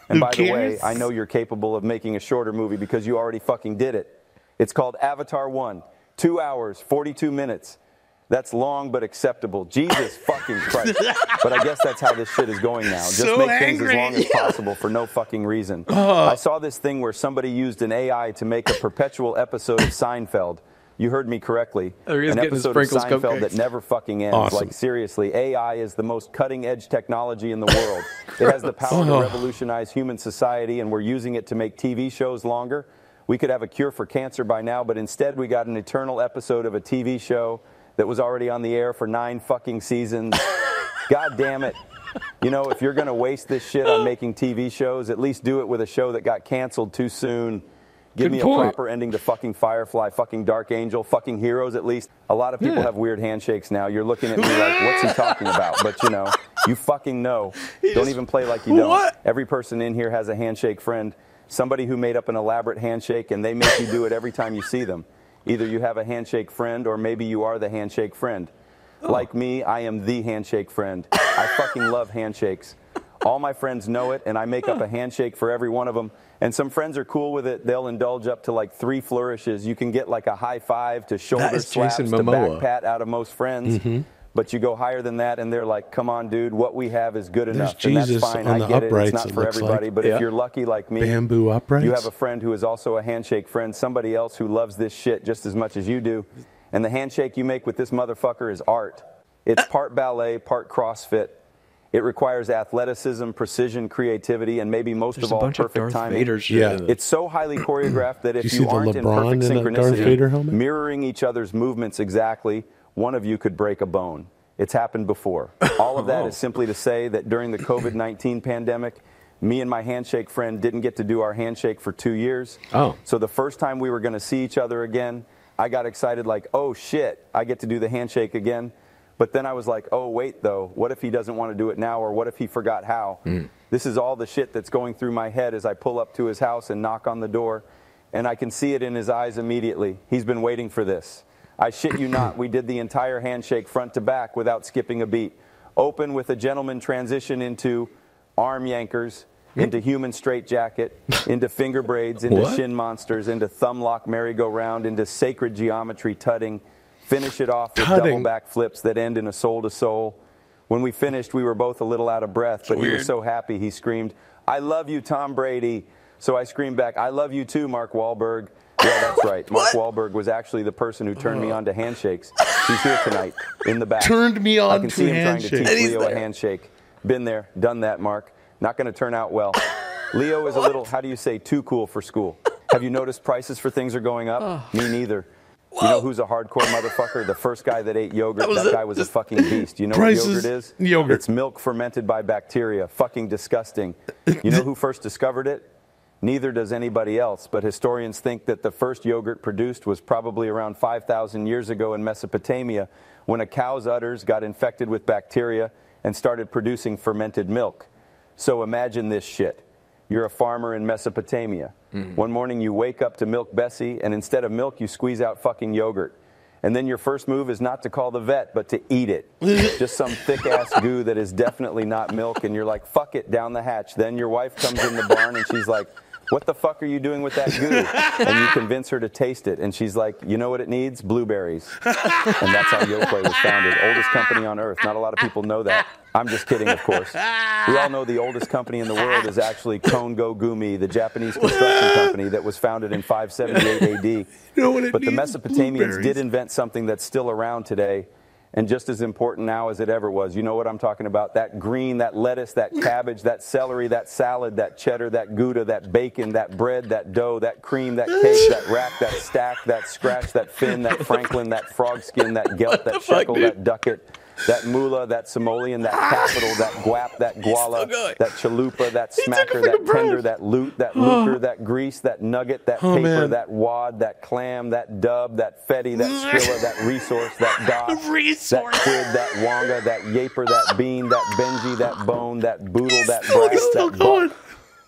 and by the way. I know you're capable of making a shorter movie because you already fucking did it. It's called Avatar 1. Two hours, 42 minutes. That's long but acceptable. Jesus fucking Christ. but I guess that's how this shit is going now. Just So make things as long as possible for no fucking reason. I saw this thing where somebody used an AI to make a perpetual episode of Seinfeld. You heard me correctly. An episode of Seinfeld that never fucking ends. Awesome. Like seriously, AI is the most cutting edge technology in the world. it has the power to Oh. revolutionize human society, and we're using it to make TV shows longer. We could have a cure for cancer by now, but instead we got an eternal episode of a TV show that was already on the air for nine fucking seasons. God damn it. You know, if you're going to waste this shit on making TV shows, at least do it with a show that got canceled too soon. Give Good me point. a proper ending to fucking Firefly, fucking Dark Angel, fucking Heroes at least. A lot of people Yeah. have weird handshakes now. You're looking at me like, what's he talking about? But you know, you fucking know. Don't even play like you don't. What? Every person in here has a handshake friend, somebody who made up an elaborate handshake, and they make you do it every time you see them. Either you have a handshake friend, or maybe you are the handshake friend. Like me, I am the handshake friend. I fucking love handshakes. All my friends know it, and I make up a handshake for every one of them. And some friends are cool with it. They'll indulge up to like three flourishes. You can get like a high five to shoulder slaps to back pat out of most friends. Mm-hmm. But you go higher than that, and they're like, "Come on, dude, what we have is good enough." and Jesus that's fine. on I the get it. uprights, It's not it for looks everybody. like. But Yeah. if you're lucky like me, Bamboo uprights? you have a friend who is also a handshake friend, somebody else who loves this shit just as much as you do. And the handshake you make with this motherfucker is art. It's part ballet, part CrossFit. It requires athleticism, precision, creativity, and maybe most There's of a all bunch of perfect Darth timing. Vader. Yeah. It's so highly choreographed that if you, you aren't in perfect in synchronicity, Darth Vader helmet? mirroring each other's movements exactly, one of you could break a bone. It's happened before. All of that is oh. simply to say that during the COVID 19 pandemic, me and my handshake friend didn't get to do our handshake for two years. Oh. So the first time we were going to see each other again, I got excited like, oh shit, I get to do the handshake again. But then I was like, oh wait though, what if he doesn't want to do it now or what if he forgot how? Hmm. This is all the shit that's going through my head as I pull up to his house and knock on the door and I can see it in his eyes immediately. He's been waiting for this. I shit you not, we did the entire handshake front to back without skipping a beat. Open with a gentleman transition into arm yankers, into human straitjacket, into finger braids, into What? shin monsters, into thumb lock merry-go-round, into sacred geometry tutting. Finish it off with double back flips that end in a soul to soul. When we finished, we were both a little out of breath, but he was so happy he screamed, I love you, Tom Brady. So I screamed back, I love you too, Mark Wahlberg. Yeah, that's right. Mark Wahlberg was actually the person who turned me on to handshakes. He's here tonight in the back. Turned me on I on can to see him trying to handshakes. teach And he's Leo a handshake. Been there, done that, Mark. Not going to turn out well. Leo is a little, how do you say, too cool for school. Have you noticed prices for things are going up? Me neither. You know who's a hardcore motherfucker? The first guy that ate yogurt. That, guy was a fucking beast. You know Prices- what yogurt is? yogurt. It's milk fermented by bacteria. Fucking disgusting. You know who first discovered it? Neither does anybody else, but historians think that the first yogurt produced was probably around 5,000 years ago in Mesopotamia when a cow's udders got infected with bacteria and started producing fermented milk. So imagine this shit. You're a farmer in Mesopotamia. Mm-hmm. One morning you wake up to Milk Bessie, and instead of milk, you squeeze out fucking yogurt. And then your first move is not to call the vet, but to eat it. Just some thick ass goo that is definitely not milk, and you're like, fuck it, down the hatch. Then your wife comes in the barn and she's like, what the fuck are you doing with that goo? And you convince her to taste it, and she's like, you know what it needs? Blueberries. And that's how Yoplait was founded. Oldest company on earth. Not a lot of people know that. I'm just kidding, of course. We all know the oldest company in the world is actually Kongo Gumi, the Japanese construction company that was founded in 578 AD. know what it but the? Mesopotamians Blueberries. did invent something that's still around today and just as important now as it ever was. You know what I'm talking about? That green, that lettuce, that cabbage, that celery, that salad, that cheddar, that Gouda, that bacon, that bread, that dough, that cream, that cake, that rack, that stack, that scratch, that fin, that franklin, that frog skin, that gelt, that shekel, that ducat. That moolah, that simoleon, that capital, that guap, that guala, that chalupa, that smacker, that tender, that loot, that lucre, that grease, that nugget, that Oh, paper, man. that wad, that clam, that dub, that fetty, that skrilla, that resource, that dosh, Resource. that quid, that wonga, that yaper, that bean, that benji, that bone, that boodle, that brass, that buck,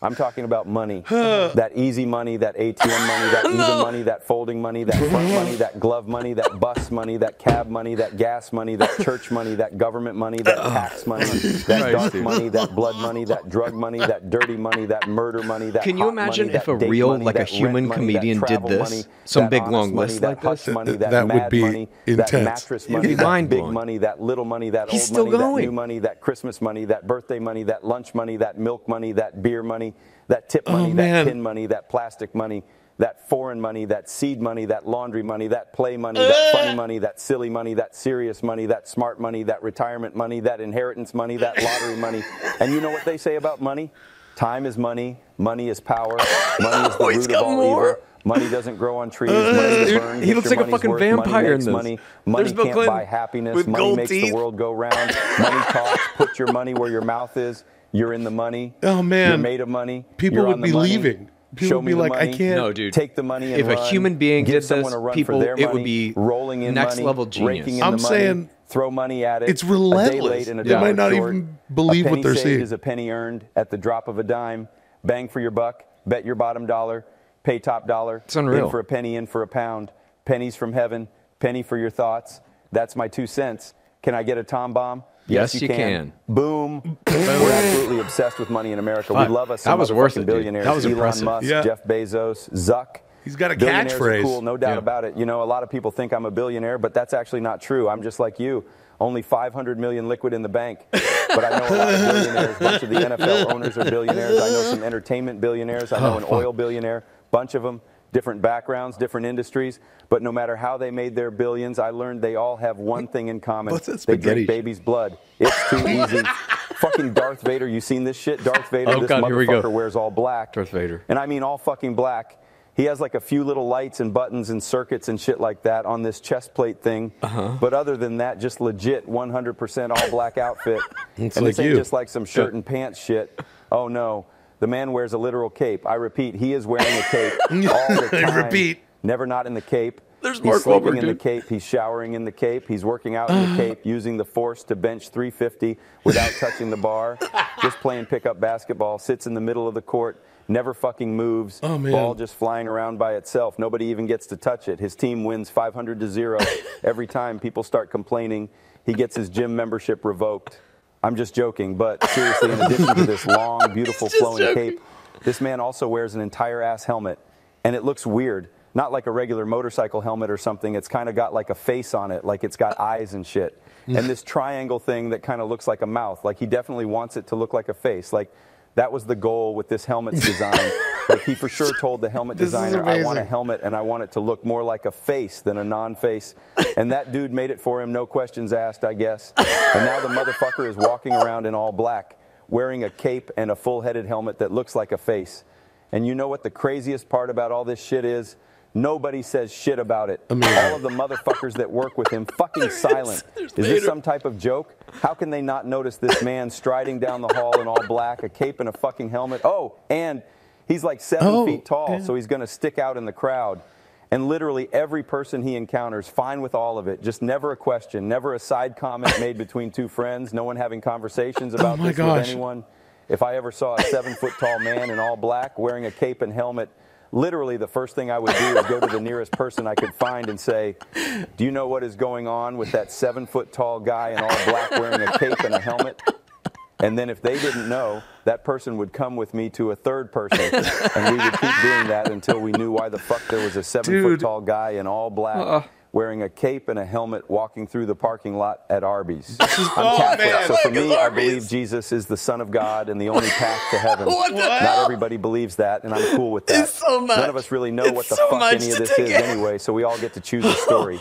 I'm talking about money. that easy money, that ATM money, that even money, that folding money, that front money, that glove money, that bus money, that cab money, that gas money, that church money, that government money, that tax money, that dark money, that blood money, that drug money, that dirty money, that murder money, that Can you imagine money, if a real, money, like a human money, comedian did this? Some big long money, list that like this? money, that, That would be money, intense. that mattress It'd money, be that big money, that little money, that He's old still money, that new money, that Christmas money, that birthday money, that lunch money, that milk money, that beer money, that tip money, that man. pin money, that plastic money, that foreign money, that seed money, that laundry money, that play money, that funny money, that silly money, that serious money, that smart money, that retirement money, that inheritance money, that lottery money. And you know what they say about money? Time is money, money is power, money is the Oh, he's root of all more. evil. Money doesn't grow on trees. Money He- looks like a fucking vampire in money makes this. Money, money There's can't Clinton buy happiness. money makes teeth. the world go round. money talks. Put your money where your mouth is. You're in the money. Oh, man. You're made of money. People would be money. leaving. People Show would be the like, I can't- No, dude. Take the money and If a human being Give did this, people- for their it would be rolling in next money, level genius. in I'm the money, saying throw money at it. it's A day relentless. late and a They might not short. even believe what they're saved seeing. is a penny earned at the drop of a dime. Bang for your buck. Bet your bottom dollar. Pay top dollar. It's unreal. In for a penny, in for a pound. Pennies from heaven. Penny for your thoughts. That's my two cents. Can I get a Tom bomb? Yes, you can. Boom. We're absolutely obsessed with money in America. Fuck. We love us. That some was worth motherfucking it, dude. billionaires. That was Elon impressive. Musk, Yeah. Jeff Bezos, Zuck. He's got a Billionaires are catchphrase. Cool, no doubt Yeah. about it. You know, a lot of people think I'm a billionaire, but that's actually not true. I'm just like you. Only 500 million liquid in the bank. But I know a lot of billionaires. A bunch of the NFL owners are billionaires. I know some entertainment billionaires. I know Oh, an fuck. oil billionaire. Bunch of them, different backgrounds, different industries. But no matter how they made their billions, I learned they all have one thing in common. What's that they spaghetti? drink baby's blood. It's too easy. fucking Darth Vader. You seen this shit? Darth Vader. Oh, this God, here we go. motherfucker wears all black. Darth Vader. And I mean all fucking black. He has like a few little lights and buttons and circuits and shit like that on this chest plate thing. Uh-huh. But other than that, just legit 100% all black outfit. It's and like this ain't you. just like some shirt and pants shit. Oh no. The man wears a literal cape. I repeat, he is wearing a cape all the I repeat. Never not in the cape. There's He's Mark sleeping Wahlberg, in the cape. He's showering in the cape. He's working out in the uh. cape, using the force to bench 350 without touching the bar. Just playing pickup basketball. Sits in the middle of the court. Never fucking moves. Oh, man. Ball just flying around by itself. Nobody even gets to touch it. His team wins 500 to zero every time. People start complaining. He gets his gym membership revoked. I'm just joking, but seriously, in addition to this long, beautiful flowing cape, this man also wears an entire ass helmet, and it looks weird. Not like a regular motorcycle helmet or something. It's kind of got like a face on it, like it's got eyes and shit. And this triangle thing that kind of looks like a mouth. Like he definitely wants it to look like a face. Like that was the goal with this helmet's design. like he for sure told the helmet designer, I want a helmet and I want it to look more like a face than a non-face. And that dude made it for him, no questions asked, I guess. And now the motherfucker is walking around in all black, wearing a cape and a full-headed helmet that looks like a face. And you know what the craziest part about all this shit is? Nobody says shit about it. All of the motherfuckers that work with him fucking silent. Is this some type of joke? How can they not notice this man striding down the hall in all black, a cape and a fucking helmet? Oh, and he's like seven Oh, feet tall, yeah. so he's going to stick out in the crowd. And literally every person he encounters, fine with all of it. Just never a question, never a side comment made between two friends, no one having conversations oh about Oh this gosh. with anyone. If I ever saw a seven foot tall man in all black wearing a cape and helmet, literally the first thing I would do is go to the nearest person I could find and say, Do you know what is going on with that seven foot tall guy in all black wearing a cape and a helmet? And then if they didn't know, that person would come with me to a third person, and we would keep doing that until we knew why the fuck there was a seven Dude. foot tall guy in all black. Wearing a cape and a helmet, walking through the parking lot at Arby's. I'm Oh, Catholic, man. so for me, I believe Jesus is the Son of God and the only path to heaven. What the Not hell? everybody believes that, and I'm cool with that. It's so much. None of us really know It's what the so fuck any of this is in. anyway, so we all get to choose a story.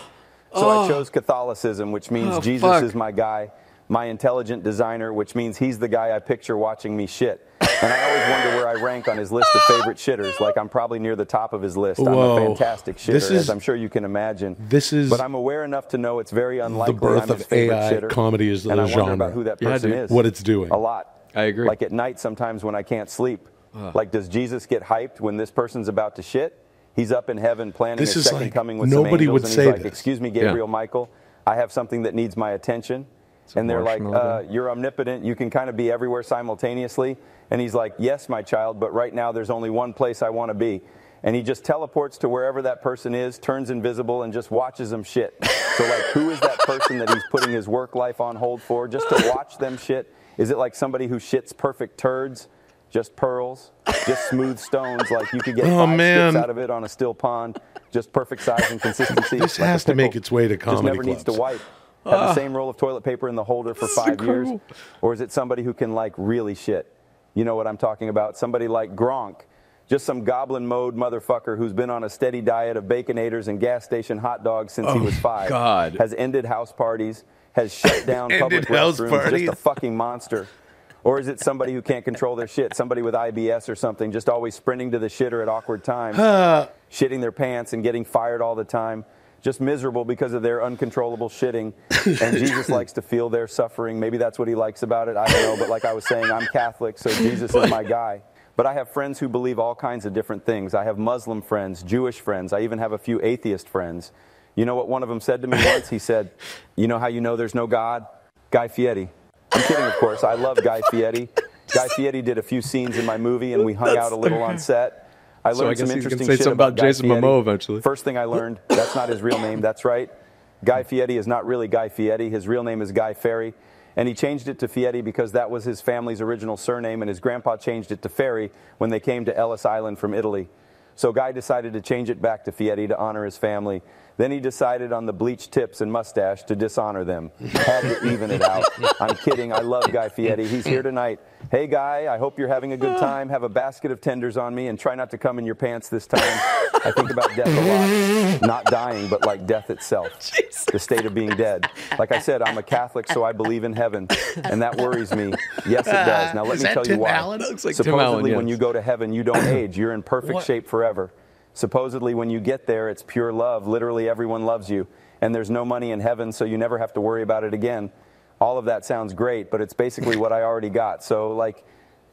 So I oh. chose Catholicism, which means Oh, Jesus fuck. is my guy, my intelligent designer, which means he's the guy I picture watching me shit. And I always wonder where I rank on his list of favorite shitters. Like I'm probably near the top of his list. I'm a fantastic shitter, This is- as I'm sure you can imagine. this is but I'm aware enough to know it's very unlikely The birth I'm of AI shitter. comedy is the and I wonder genre. about who that person dude. is. What it's doing. A lot. I agree. Like at night, sometimes when I can't sleep. Like, does Jesus get hyped when this person's about to shit? He's up in heaven planning This his is second like- coming with nobody some angels, would and say he's like, this. "Excuse me, Gabriel Michael, I have something that needs my attention." And they're like, uh, "You're omnipotent. You can kind of be everywhere simultaneously." And he's like, "Yes, my child, but right now there's only one place I want to be." And he just teleports to wherever that person is, turns invisible, and just watches them shit. So, like, who is that person that he's putting his work life on hold for? Just to watch them shit? Is it like somebody who shits perfect turds? Just pearls? Just smooth stones? Like you could get Oh, five man. sticks out of it on a still pond? Just perfect size and consistency? This like has to make its way to comedy Just never needs to wipe. Have the ah. same roll of toilet paper in the holder for five years? Or is it somebody who can like really shit? You know what I'm talking about? Somebody like Gronk, just some goblin mode motherfucker who's been on a steady diet of baconators and gas station hot dogs since he oh, was five. God. Has ended house parties, has shut down public Ended house restrooms, parties. just a fucking monster. Or is it somebody who can't control their shit? Somebody with IBS or something, just always sprinting to the shitter at awkward times, shitting their pants and getting fired all the time, just miserable because of their uncontrollable shitting. And Jesus likes to feel their suffering. Maybe that's what he likes about it. I don't know. But like I was saying, I'm Catholic, so Jesus is my guy. But I have friends who believe all kinds of different things. I have Muslim friends, Jewish friends. I even have a few atheist friends. You know what one of them said to me once? He said, You know how you know there's no God? Guy Fieri. I'm kidding, of course. I love Guy Fieri. Guy Fieri did a few scenes in my movie, and we hung out a little on set. I So I learned some interesting say shit something about Guy Jason. Momoa eventually. First thing I learned, that's not his real name. That's right. Guy Fieri is not really Guy Fieri. His real name is Guy Ferry. And he changed it to Fieri because that was his family's original surname, and his grandpa changed it to Ferry when they came to Ellis Island from Italy. So Guy decided to change it back to Fieri to honor his family. Then he decided on the bleached tips and mustache to dishonor them. Had to even it out. I'm kidding. I love Guy Fieri. He's here tonight. Hey, Guy, I hope you're having a good uh. time. Have a basket of tenders on me and try not to come in your pants this time. I think about death a lot. Not dying, but like death itself. The state of being dead. Like I said, I'm a Catholic, so I believe in heaven. And that worries me. Yes, it does. Now, let Is me tell you why. Allen? Like Supposedly, Allen, when you go to heaven, you don't age. You're in perfect What? shape forever. Supposedly, when you get there, it's pure love. Literally, everyone loves you. And there's no money in heaven, so you never have to worry about it again. All of that sounds great, but it's basically what I already got. So, like,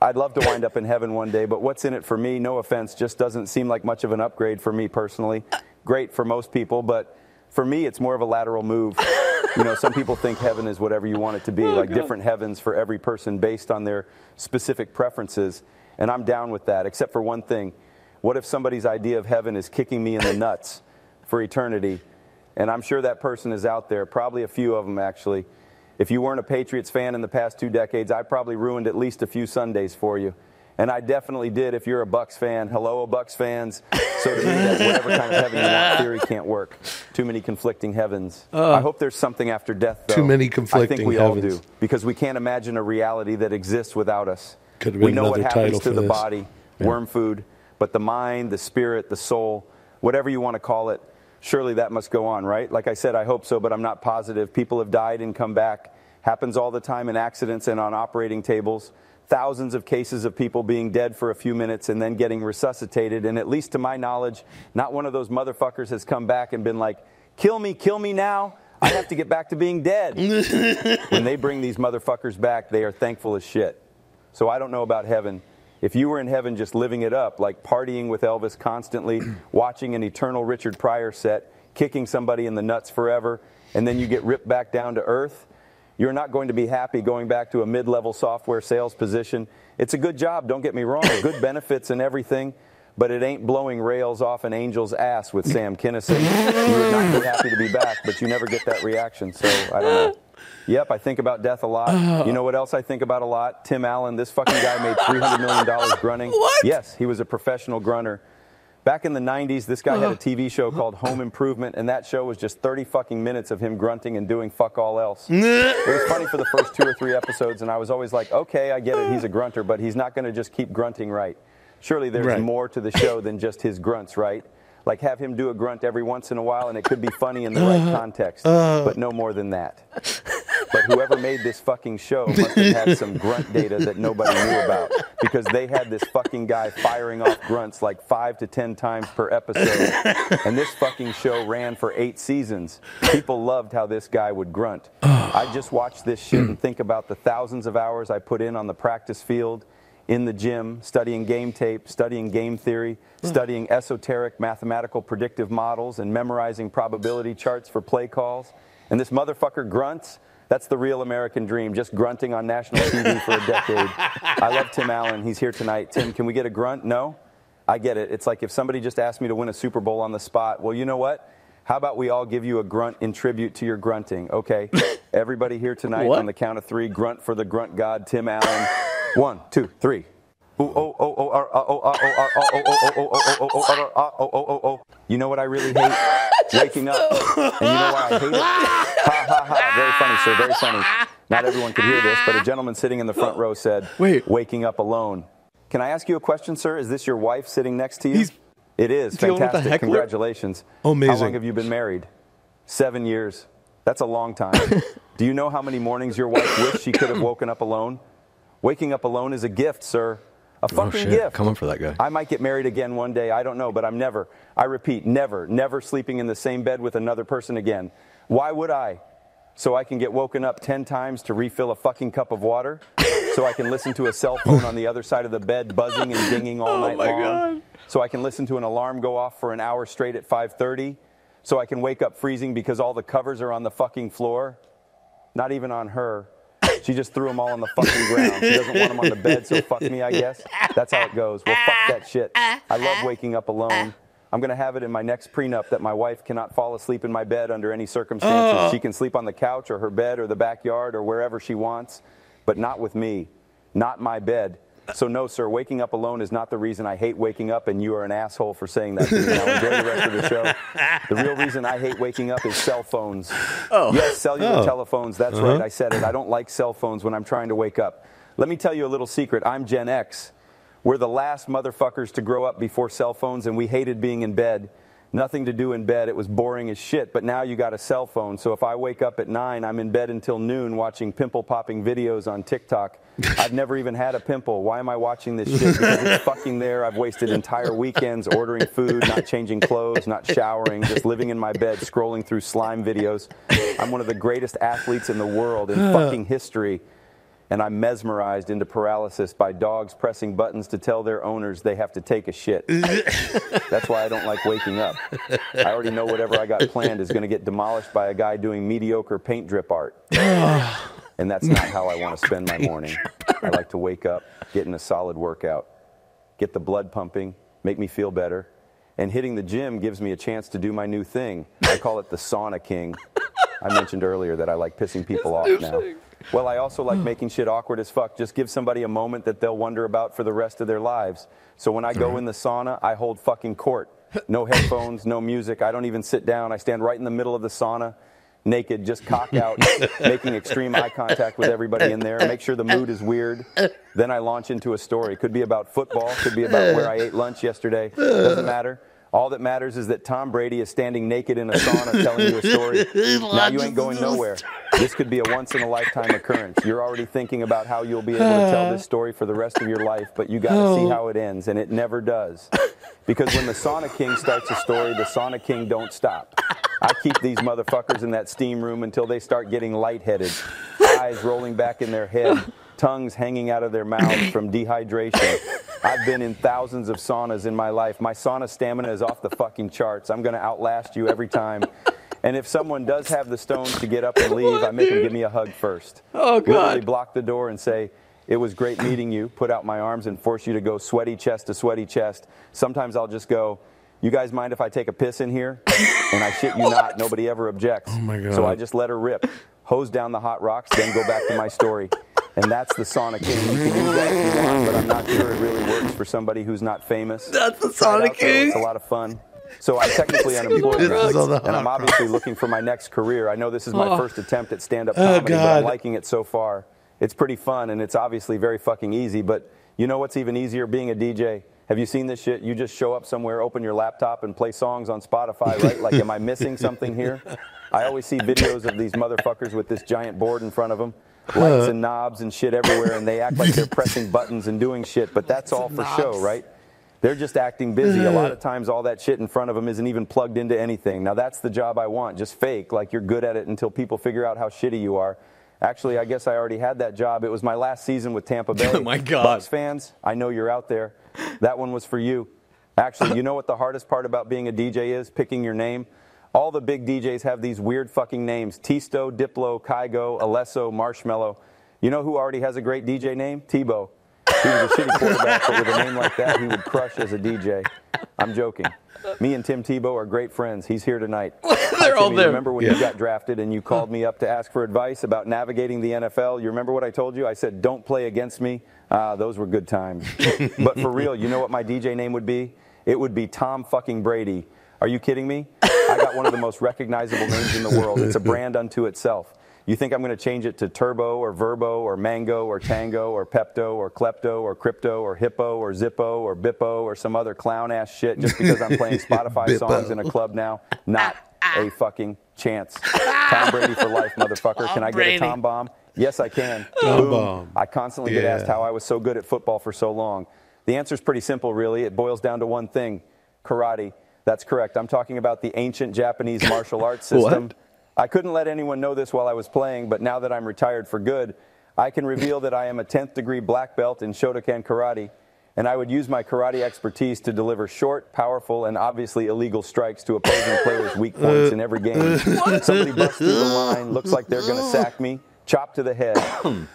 I'd love to wind up in heaven one day, but what's in it for me, no offense, just doesn't seem like much of an upgrade for me personally. Great for most people, but for me, it's more of a lateral move. You know, some people think heaven is whatever you want it to be, oh, like different heavens for every person based on their specific preferences. And I'm down with that, except for one thing. What if somebody's idea of heaven is kicking me in the nuts for eternity? And I'm sure that person is out there, probably a few of them actually. If you weren't a Patriots fan in the past two decades, I probably ruined at least a few Sundays for you. And I definitely did if you're a Bucs fan. Hello, Bucs fans. So to me, that whatever kind of heaven you want theory can't work. Too many conflicting heavens. Uh, I hope there's something after death, though. Too many conflicting I think conflicting we all do because we can't imagine a reality that exists without us. Could have we been know what another happens title to the this. body, worm food, but the mind, the spirit, the soul, whatever you want to call it, surely that must go on, right? Like I said, I hope so, but I'm not positive. People have died and come back. Happens all the time in accidents and on operating tables. Thousands of cases of people being dead for a few minutes and then getting resuscitated. And at least to my knowledge, not one of those motherfuckers has come back and been like, kill me, kill me now. I have to get back to being dead. when they bring these motherfuckers back, they are thankful as shit. So I don't know about heaven. If you were in heaven just living it up, like partying with Elvis constantly, watching an eternal Richard Pryor set, kicking somebody in the nuts forever, and then you get ripped back down to earth, you're not going to be happy going back to a mid level software sales position. It's a good job, don't get me wrong, good benefits and everything, but it ain't blowing rails off an angel's ass with Sam Kinison. You would not be happy to be back, but you never get that reaction, so I don't know. Yep, I think about death a lot. You know what else I think about a lot? Tim Allen. This fucking guy made $300 million grunting. What? Yes, he was a professional grunter. Back in the 90s, this guy had a uh-huh. TV show uh-huh. called Home Improvement, and that show was just 30 fucking minutes of him grunting and doing fuck all else. it was funny for the first two or three episodes, and I was always like, okay, I get it, he's a grunter, but he's not going to just keep grunting right. Surely there's Right. more to the show than just his grunts, right? Like have him do a grunt every once in a while, and it could be funny in the right uh-huh. context, uh-huh. but no more than that. But whoever made this fucking show must have had some grunt data that nobody knew about because they had this fucking guy firing off grunts like five to ten times per episode. And this fucking show ran for eight seasons. People loved how this guy would grunt. Oh. I just watch this shit and think about the thousands of hours I put in on the practice field, in the gym, studying game tape, studying game theory, hmm. studying esoteric mathematical predictive models, and memorizing probability charts for play calls. And this motherfucker grunts. That's the real American dream, just grunting on national TV for a decade. I love Tim Allen. He's here tonight. Tim, can we get a grunt? No? I get it. It's like if somebody just asked me to win a Super Bowl on the spot. Well, you know what? How about we all give you a grunt in tribute to your grunting? Okay. Everybody here tonight What? on the count of three, grunt for the grunt god, Tim Allen. One, two, three. You know what I really hate? Waking up. And you know why I hate it? Ha ha ha. Very funny, sir. Very funny. Not everyone could hear this, but a gentleman sitting in the front row said, Waking up alone. Can I ask you a question, sir? Is this your wife sitting next to you? He's it is. Fantastic. Congratulations. Amazing. How long have you been married? Seven years. That's a long time. Do you know how many mornings your wife wished she could have woken up alone? Waking up alone is a gift, sir. A oh, fucking Oh, gift. Coming for that guy. I might get married again one day. I don't know, but I'm never, I repeat, never, never sleeping in the same bed with another person again. Why would I? So I can get woken up 10 times to refill a fucking cup of water? so I can listen to a cell phone on the other side of the bed buzzing and dinging all oh night Oh my long? God. So I can listen to an alarm go off for an hour straight at 5:30? So I can wake up freezing because all the covers are on the fucking floor? Not even on her. She just threw them all on the fucking ground. She doesn't want them on the bed, so fuck me, I guess. That's how it goes. Well, fuck that shit. I love waking up alone. I'm going to have it in my next prenup that my wife cannot fall asleep in my bed under any circumstances. She can sleep on the couch or her bed or the backyard or wherever she wants, but not with me. Not my bed. So, no, sir, waking up alone is not the reason I hate waking up, and you are an asshole for saying that to me. Now, enjoy the rest of the show. The real reason I hate waking up is cell phones. Oh. Yes, cellular Oh. telephones. That's uh-huh. right. I said it. I don't like cell phones when I'm trying to wake up. Let me tell you a little secret. I'm Gen X. We're the last motherfuckers to grow up before cell phones, and we hated being in bed. Nothing to do in bed. It was boring as shit. But now you got a cell phone. So if I wake up at nine, I'm in bed until noon watching pimple popping videos on TikTok. I've never even had a pimple. Why am I watching this shit? Because it's fucking there. I've wasted entire weekends ordering food, not changing clothes, not showering, just living in my bed, scrolling through slime videos. I'm one of the greatest athletes in the world in fucking history and I'm mesmerized into paralysis by dogs pressing buttons to tell their owners they have to take a shit. That's why I don't like waking up. I already know whatever I got planned is going to get demolished by a guy doing mediocre paint drip art. and that's not how I want to spend my morning. I like to wake up, get in a solid workout, get the blood pumping, make me feel better. And hitting the gym gives me a chance to do my new thing. I call it the sauna king. I mentioned earlier that I like pissing people off now. Well, I also like making shit awkward as fuck. Just give somebody a moment that they'll wonder about for the rest of their lives. So when I go in the sauna, I hold fucking court. No headphones, no music. I don't even sit down. I stand right in the middle of the sauna, naked, just cock out, making extreme eye contact with everybody in there. Make sure the mood is weird. Then I launch into a story. Could be about football, could be about where I ate lunch yesterday. Doesn't matter. All that matters is that Tom Brady is standing naked in a sauna telling you a story. Now you ain't going nowhere. This could be a once in a lifetime occurrence. You're already thinking about how you'll be able to tell this story for the rest of your life, but you got to see oh. how it ends, and it never does. Because when the Sauna King starts a story, the Sauna King don't stop. I keep these motherfuckers in that steam room until they start getting lightheaded, eyes rolling back in their head, tongues hanging out of their mouths from dehydration. I've been in thousands of saunas in my life. My sauna stamina is off the fucking charts. I'm going to outlast you every time. And if someone does have the stones to get up and leave, I make them give me a hug first. Oh, God. Literally block the door and say, it was great meeting you, put out my arms and force you to go sweaty chest to sweaty chest. Sometimes I'll just go, you guys mind if I take a piss in here? And I shit you not, nobody ever objects. Oh my God. So I just let her rip, hose down the hot rocks, then go back to my story. And that's the Sauna King. You can use that if you want, but I'm not sure it really works for somebody who's not famous. That's the Try it Sauna out. It's a lot of fun. So I'm technically unemployed, This right? is all the and I'm obviously looking for my next career. I know this is my Oh. first attempt at stand-up Oh, comedy, but I'm liking it so far. It's pretty fun, and it's obviously very fucking easy. But you know what's even easier? Being a DJ. Have you seen this shit? You just show up somewhere, open your laptop, and play songs on Spotify, right? Like, am I missing something here? I always see videos of these motherfuckers with this giant board in front of them, lights and knobs and shit everywhere, and they act like they're pressing buttons and doing shit. But that's all for show, right? They're just acting busy. A lot of times, all that shit in front of them isn't even plugged into anything. Now, that's the job I want. Just fake, like you're good at it until people figure out how shitty you are. Actually, I guess I already had that job. It was my last season with Tampa Bay. Oh, my God. Bucs fans, I know you're out there. That one was for you. Actually, you know what the hardest part about being a DJ is? Picking your name. All the big DJs have these weird fucking names Tiësto, Diplo, Kygo, Alesso, Marshmello. You know who already has a great DJ name? Tebow. He was a shitty quarterback, but with a name like that, he would crush as a DJ. I'm joking. Me and Tim Tebow are great friends. He's here tonight. They're all there. Remember when you got drafted and you called me up to ask for advice about navigating the NFL? You remember what I told you? I said, don't play against me. Ah, those were good times. but for real, you know what my DJ name would be? It would be Tom fucking Brady. Are you kidding me? I got one of the most recognizable names in the world. It's a brand unto itself. You think I'm going to change it to Turbo or Verbo or Mango or Tango or Pepto or Klepto or Crypto or Hippo or Zippo or Bippo or some other clown ass shit just because I'm playing Spotify songs in a club now? Not ah, ah. a fucking chance. Tom Brady for life, motherfucker. Can I get a Tom bomb? Yes, I can. Boom. bomb. I constantly get asked how I was so good at football for so long. The answer is pretty simple, really. It boils down to one thing karate. That's correct. I'm talking about the ancient Japanese martial arts system. I couldn't let anyone know this while I was playing, but now that I'm retired for good, I can reveal that I am a 10th degree black belt in Shotokan karate, and I would use my karate expertise to deliver short, powerful, and obviously illegal strikes to opposing players' weak points in every game. Somebody busts through the line, looks like they're going to sack me, chop to the head.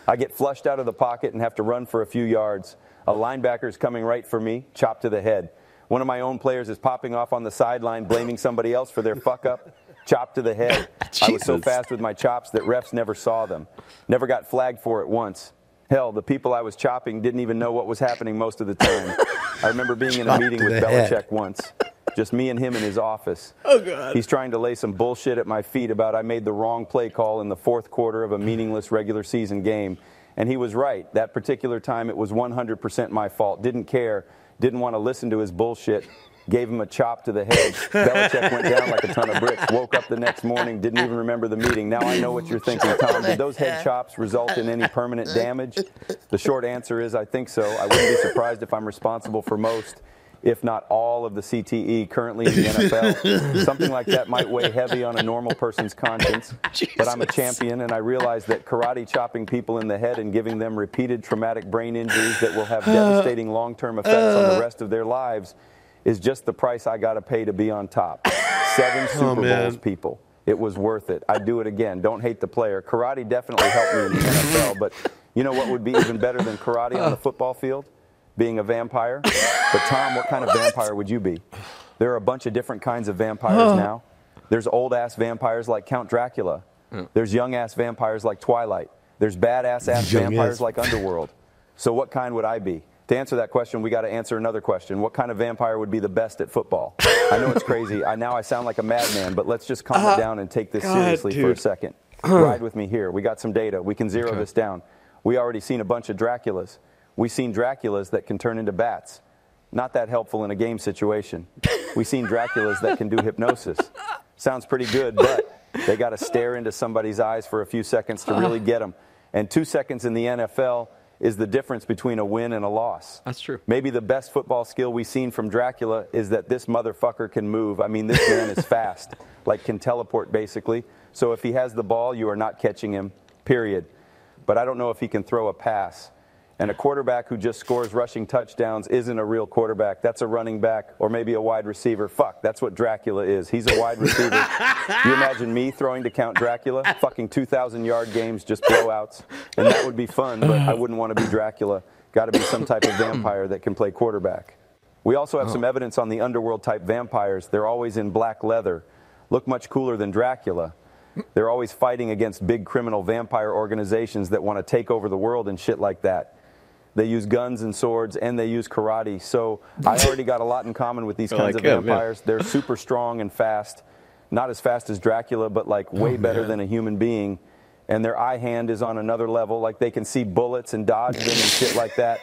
I get flushed out of the pocket and have to run for a few yards. A linebacker's coming right for me, chop to the head. One of my own players is popping off on the sideline, blaming somebody else for their fuck up. Chop to the head. I was so fast with my chops that refs never saw them. Never got flagged for it once. Hell, the people I was chopping didn't even know what was happening most of the time. I remember being in a meeting with Belichick head. once. Just me and him in his office. Oh, God. He's trying to lay some bullshit at my feet about I made the wrong play call in the fourth quarter of a meaningless regular season game. And he was right. That particular time, it was 100% my fault. Didn't care. Didn't want to listen to his bullshit. Gave him a chop to the head. Belichick went down like a ton of bricks. Woke up the next morning, didn't even remember the meeting. Now I know what you're thinking, Tom. Did those head chops result in any permanent damage? The short answer is I think so. I wouldn't be surprised if I'm responsible for most, if not all, of the CTE currently in the NFL. Something like that might weigh heavy on a normal person's conscience. But I'm a champion, and I realize that karate chopping people in the head and giving them repeated traumatic brain injuries that will have devastating long term effects on the rest of their lives is just the price I got to pay to be on top. Seven oh, Super Bowls, people. It was worth it. I'd do it again. Don't hate the player. Karate definitely helped me in the NFL, but you know what would be even better than karate on the football field? Being a vampire. But Tom, what kind of vampire would you be? There are a bunch of different kinds of vampires now. There's old ass vampires like Count Dracula. There's young ass vampires like Twilight. There's badass ass Young vampires ass- like Underworld. So what kind would I be? To answer that question, we got to answer another question. What kind of vampire would be the best at football? I know it's crazy. I now I sound like a madman, but let's just calm it uh, down and take this God, seriously for a second. Ride with me here. We got some data. We can zero this down. We already seen a bunch of Draculas. We seen Draculas that can turn into bats. Not that helpful in a game situation. We seen Draculas that can do hypnosis. Sounds pretty good, but they got to stare into somebody's eyes for a few seconds to really uh. get them. And two seconds in the NFL is the difference between a win and a loss. That's true. Maybe the best football skill we've seen from Dracula is that this motherfucker can move. I mean, this man is fast, like can teleport basically. So if he has the ball, you are not catching him, period. But I don't know if he can throw a pass. And a quarterback who just scores rushing touchdowns isn't a real quarterback. That's a running back or maybe a wide receiver. Fuck, that's what Dracula is. He's a wide receiver. you imagine me throwing to Count Dracula? Fucking 2,000 yard games, just blowouts. And that would be fun, but I wouldn't want to be Dracula. Got to be some type of vampire that can play quarterback. We also have some oh. evidence on the underworld type vampires. They're always in black leather, look much cooler than Dracula. They're always fighting against big criminal vampire organizations that want to take over the world and shit like that. They use guns and swords and they use karate. So I already got a lot in common with these kinds like of him, yeah. vampires. They're super strong and fast. Not as fast as Dracula, but like way oh, better than a human being. And their eye hand is on another level. Like they can see bullets and dodge them and shit like that.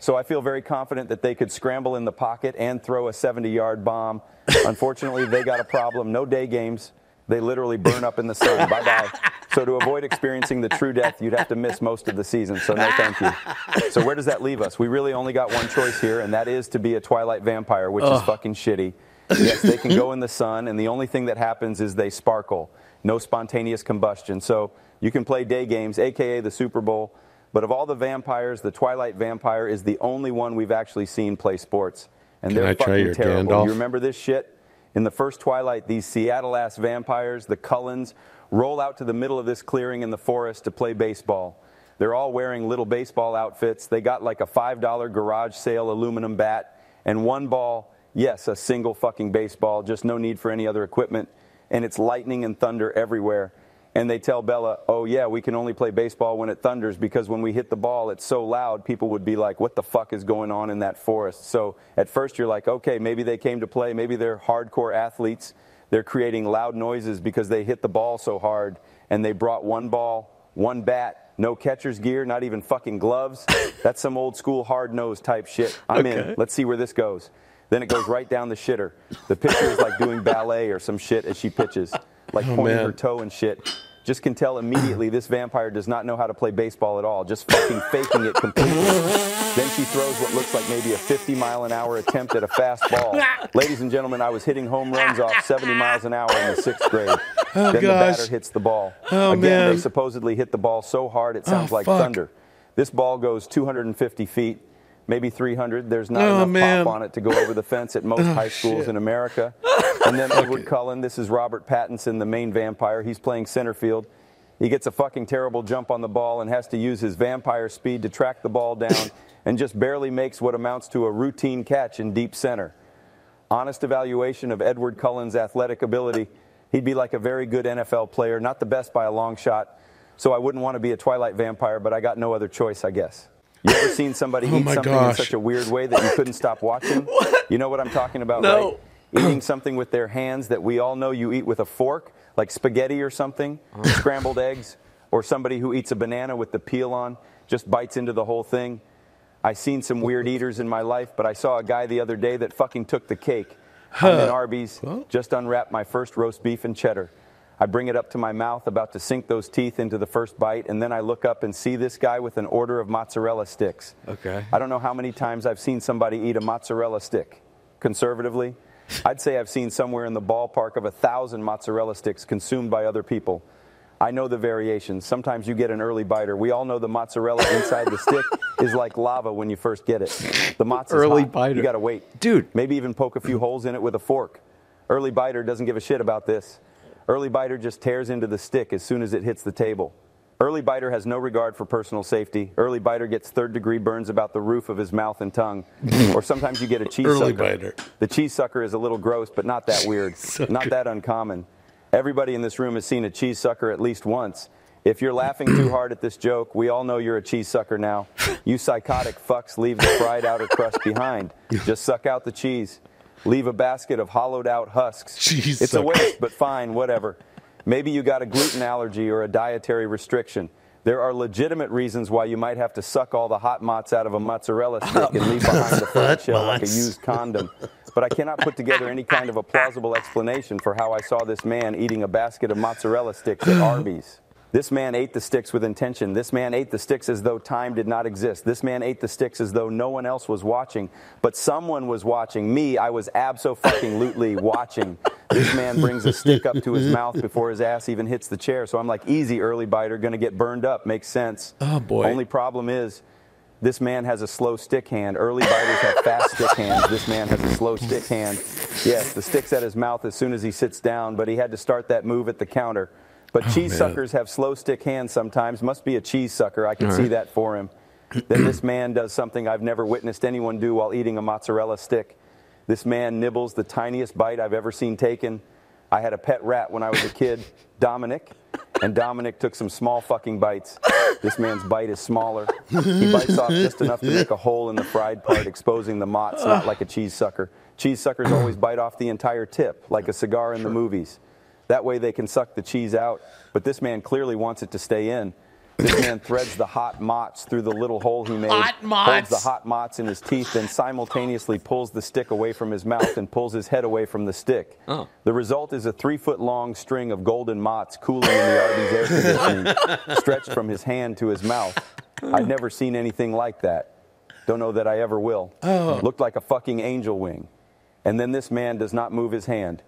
So I feel very confident that they could scramble in the pocket and throw a 70 yard bomb. Unfortunately, they got a problem. No day games. They literally burn up in the sun. Bye bye. So to avoid experiencing the true death, you'd have to miss most of the season. So no thank you. So where does that leave us? We really only got one choice here, and that is to be a Twilight vampire, which is fucking shitty. Yes, they can go in the sun, and the only thing that happens is they sparkle. No spontaneous combustion. So you can play day games, aka the Super Bowl. But of all the vampires, the Twilight vampire is the only one we've actually seen play sports. And Can they're I try fucking your terrible. Gandalf? You remember this shit? In the first twilight, these Seattle ass vampires, the Cullens, roll out to the middle of this clearing in the forest to play baseball. They're all wearing little baseball outfits. They got like a $5 garage sale aluminum bat and one ball. Yes, a single fucking baseball, just no need for any other equipment. And it's lightning and thunder everywhere. And they tell Bella, oh, yeah, we can only play baseball when it thunders because when we hit the ball, it's so loud, people would be like, what the fuck is going on in that forest? So at first you're like, okay, maybe they came to play. Maybe they're hardcore athletes. They're creating loud noises because they hit the ball so hard and they brought one ball, one bat, no catcher's gear, not even fucking gloves. That's some old school hard nosed type shit. I'm in. Let's see where this goes. Then it goes right down the shitter. The pitcher is like doing ballet or some shit as she pitches, like oh, pointing man. her toe and shit. Just can tell immediately this vampire does not know how to play baseball at all, just fucking faking it completely. Then she throws what looks like maybe a 50 mile an hour attempt at a fastball. Ladies and gentlemen, I was hitting home runs off 70 miles an hour in the sixth grade. Oh, then the batter hits the ball. Oh, Again, man. they supposedly hit the ball so hard it oh, sounds Oh, like fuck. thunder. This ball goes 250 feet, maybe 300. There's not Oh, enough man. pop on it to go over the fence at most high schools shit. in America. And then Edward Cullen, this is Robert Pattinson, the main vampire. He's playing center field. He gets a fucking terrible jump on the ball and has to use his vampire speed to track the ball down and just barely makes what amounts to a routine catch in deep center. Honest evaluation of Edward Cullen's athletic ability, he'd be like a very good NFL player, not the best by a long shot. So I wouldn't want to be a Twilight vampire, but I got no other choice, I guess. You ever seen somebody Oh eat something gosh. in such a weird way that you couldn't stop watching? You know what I'm talking about, No. right? Eating something with their hands that we all know you eat with a fork, like spaghetti or something, uh-huh. scrambled eggs, or somebody who eats a banana with the peel on, just bites into the whole thing. I've seen some weird eaters in my life, but I saw a guy the other day that fucking took the cake. I'm in Arby's, just unwrapped my first roast beef and cheddar. I bring it up to my mouth, about to sink those teeth into the first bite, and then I look up and see this guy with an order of mozzarella sticks. Okay. I don't know how many times I've seen somebody eat a mozzarella stick. Conservatively, I'd say I've seen somewhere in the ballpark of a thousand mozzarella sticks consumed by other people. I know the variations. Sometimes you get an early biter. We all know the mozzarella inside the stick is like lava when you first get it. The mozzarella Early hot. biter. You gotta wait, Dude. Maybe even poke a few holes in it with a fork. Early biter doesn't give a shit about this. Early biter just tears into the stick as soon as it hits the table. Early biter has no regard for personal safety. Early biter gets third degree burns about the roof of his mouth and tongue. or sometimes you get a cheese Early sucker. biter. The cheese sucker is a little gross, but not that weird. not that uncommon. Everybody in this room has seen a cheese sucker at least once. If you're laughing too hard at this joke, we all know you're a cheese sucker now. You psychotic fucks leave the fried outer crust behind. Just suck out the cheese. Leave a basket of hollowed out husks. Cheese it's a waste, but fine, whatever. Maybe you got a gluten allergy or a dietary restriction. There are legitimate reasons why you might have to suck all the hot mozz out of a mozzarella oh, stick and leave behind the front shell like a used condom. But I cannot put together any kind of a plausible explanation for how I saw this man eating a basket of mozzarella sticks at Arby's. This man ate the sticks with intention. This man ate the sticks as though time did not exist. This man ate the sticks as though no one else was watching. But someone was watching. Me, I was abso-fucking-lutely watching. This man brings a stick up to his mouth before his ass even hits the chair. So I'm like, easy, early biter, gonna get burned up. Makes sense. Oh, boy. Only problem is, this man has a slow stick hand. Early biters have fast stick hands. This man has a slow stick hand. Yes, the stick's at his mouth as soon as he sits down, but he had to start that move at the counter. But oh, cheese man. suckers have slow stick hands sometimes. Must be a cheese sucker. I can see that for him. then this man does something I've never witnessed anyone do while eating a mozzarella stick. This man nibbles the tiniest bite I've ever seen taken. I had a pet rat when I was a kid, Dominic, and Dominic took some small fucking bites. This man's bite is smaller. He bites off just enough to make a hole in the fried part, exposing the motts, not like a cheese sucker. Cheese suckers always bite off the entire tip, like a cigar in the movies. That way they can suck the cheese out, but this man clearly wants it to stay in. This man threads the hot motts through the little hole he made, Hot holds the hot motts in his teeth, then simultaneously pulls the stick away from his mouth and pulls his head away from the stick. Oh. The result is a three foot long string of golden motts cooling in the Arby's air conditioning, stretched from his hand to his mouth. I've never seen anything like that. Don't know that I ever will. Oh. Looked like a fucking angel wing. And then this man does not move his hand.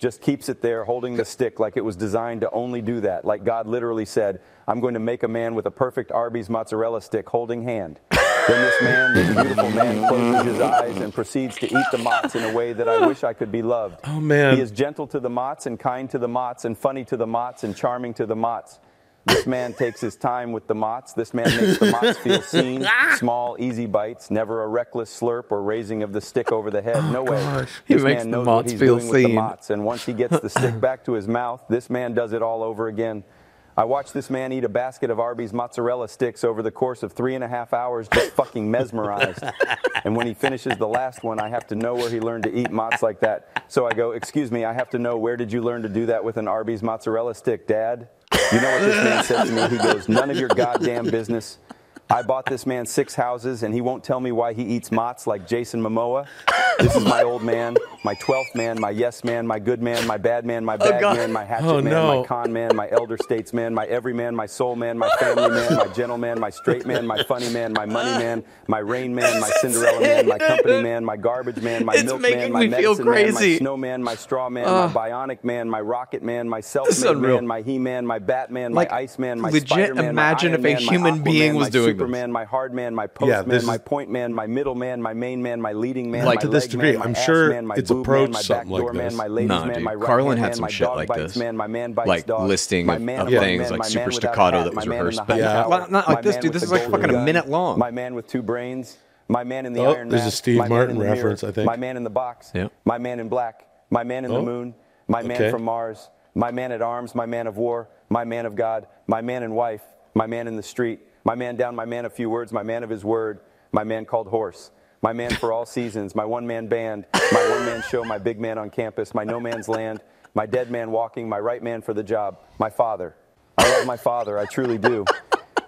Just keeps it there holding the stick like it was designed to only do that. Like God literally said, I'm going to make a man with a perfect Arby's mozzarella stick holding hand. Then this man, this beautiful man, closes his eyes and proceeds to eat the motts in a way that I wish I could be loved. Oh, man. He is gentle to the motts and kind to the motts and funny to the motts and charming to the motts. This man takes his time with the motts. This man makes the motts feel seen. Ah! Small, easy bites, never a reckless slurp or raising of the stick over the head. Oh, no way. He This makes man the knows what he's feel doing with the seen. motts, and once he gets the stick back to his mouth, this man does it all over again. I watched this man eat a basket of Arby's mozzarella sticks over the course of three and a half hours, just fucking mesmerized. And when he finishes the last one, I have to know where he learned to eat mozz like that. So I go, Excuse me, I have to know where did you learn to do that with an Arby's mozzarella stick, Dad? You know what this man said to me? He goes, None of your goddamn business. I bought this man six houses, and he won't tell me why he eats motts like Jason Momoa. This is my old man, my twelfth man, my yes man, my good man, my bad man, my bad God. man, my hatchet Oh, man, no. my con man, my elder statesman, my every man, my soul man, my family man, my gentleman, my straight man, my funny man, my money man, my rain man, my Cinderella man, my company man, my garbage man, my It's milk man, my medicine man, my snowman, my straw man, my bionic man, my rocket man, my self-made man, my he-man, my Batman, Like, my Iceman, my legit Spider-Man, imagine my if a Man, human being was doing. Superman, my hard man, my Yeah, postman, this my point man, my middle man, my main man, my leading man, Like, my to this leg degree, man, my I'm ass sure man, my it's boob approached man, my something like backdoor man, this. my ladies Nah, man, dude. my right Carlin had some shit dog like bites this. man, my man bites Like, dog, listing my of- man of above things, man, like my super man without staccato hat, that was my man rehearsed, but- Yeah. Well, not like this, dude. with This is like fucking a minute long. My man with two brains, my man in the Oh, iron there's a mask, Steve my man Martin in the mirror, reference, I think. My man in the box, Yeah. my man in black, my man in Oh. the moon, my man Okay. from Mars, my man at arms, my man of war, my man of God, my man and wife, my man in the street, my man down, my man of few words, my man of his word, my man called horse, my man for all seasons, my one man band, my one man show, my big man on campus, my no man's land, my dead man walking, my right man for the job, my father. I love my father, I truly do.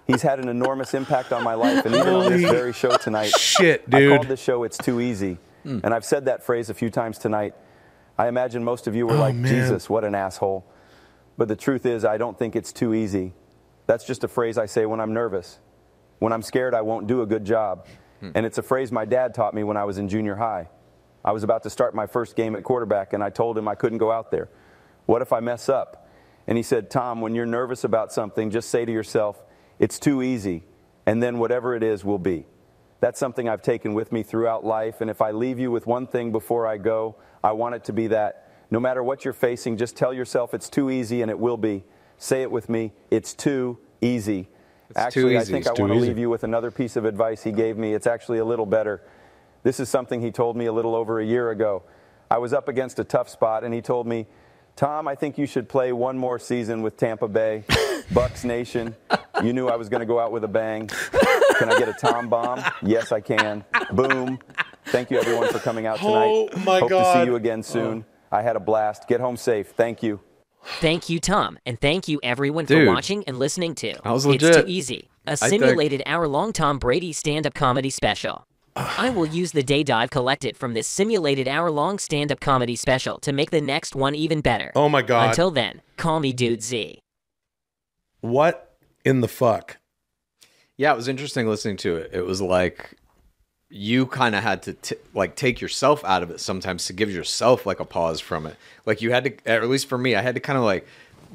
He's had an enormous impact on my life, and even on this very show tonight, shit, dude. I called this show "It's Too Easy," hmm. and I've said that phrase a few times tonight. I imagine most of you were Oh, like, man. "Jesus, what an asshole!" But the truth is, I don't think it's too easy. That's just a phrase I say when I'm nervous. When I'm scared, I won't do a good job. Hmm. And it's a phrase my dad taught me when I was in junior high. I was about to start my first game at quarterback, and I told him I couldn't go out there. What if I mess up? And he said, Tom, when you're nervous about something, just say to yourself, it's too easy, and then whatever it is will be. That's something I've taken with me throughout life, and if I leave you with one thing before I go, I want it to be that. No matter what you're facing, just tell yourself it's too easy, and it will be. Say it with me, it's too easy. It's too actually, I think It's I want to leave you with another piece of advice he gave me. It's actually a little better. This is something he told me a little over a year ago. I was up against a tough spot, and he told me, Tom, I think you should play one more season with Tampa Bay, Bucs Nation. You knew I was going to go out with a bang. Can I get a Tom bomb? Yes, I can. Boom. Thank you, everyone, for coming out tonight. Oh, my Hope to see you again oh. soon. I had a blast. Get home safe. Thank you. Thank you, Tom, and thank you everyone Dude. for watching and listening to That was legit. It's legit. Too Easy, a think- simulated hour-long Tom Brady stand-up comedy special. I will use the data I've collected from this simulated hour-long stand-up comedy special to make the next one even better. Oh my God. Until then, call me Dudesy. What in the fuck? Yeah, it was interesting listening to it. It was like you kind of had to t- like take yourself out of it sometimes to give yourself like a pause from it. Like you had to, at least for me, I had to kind of like,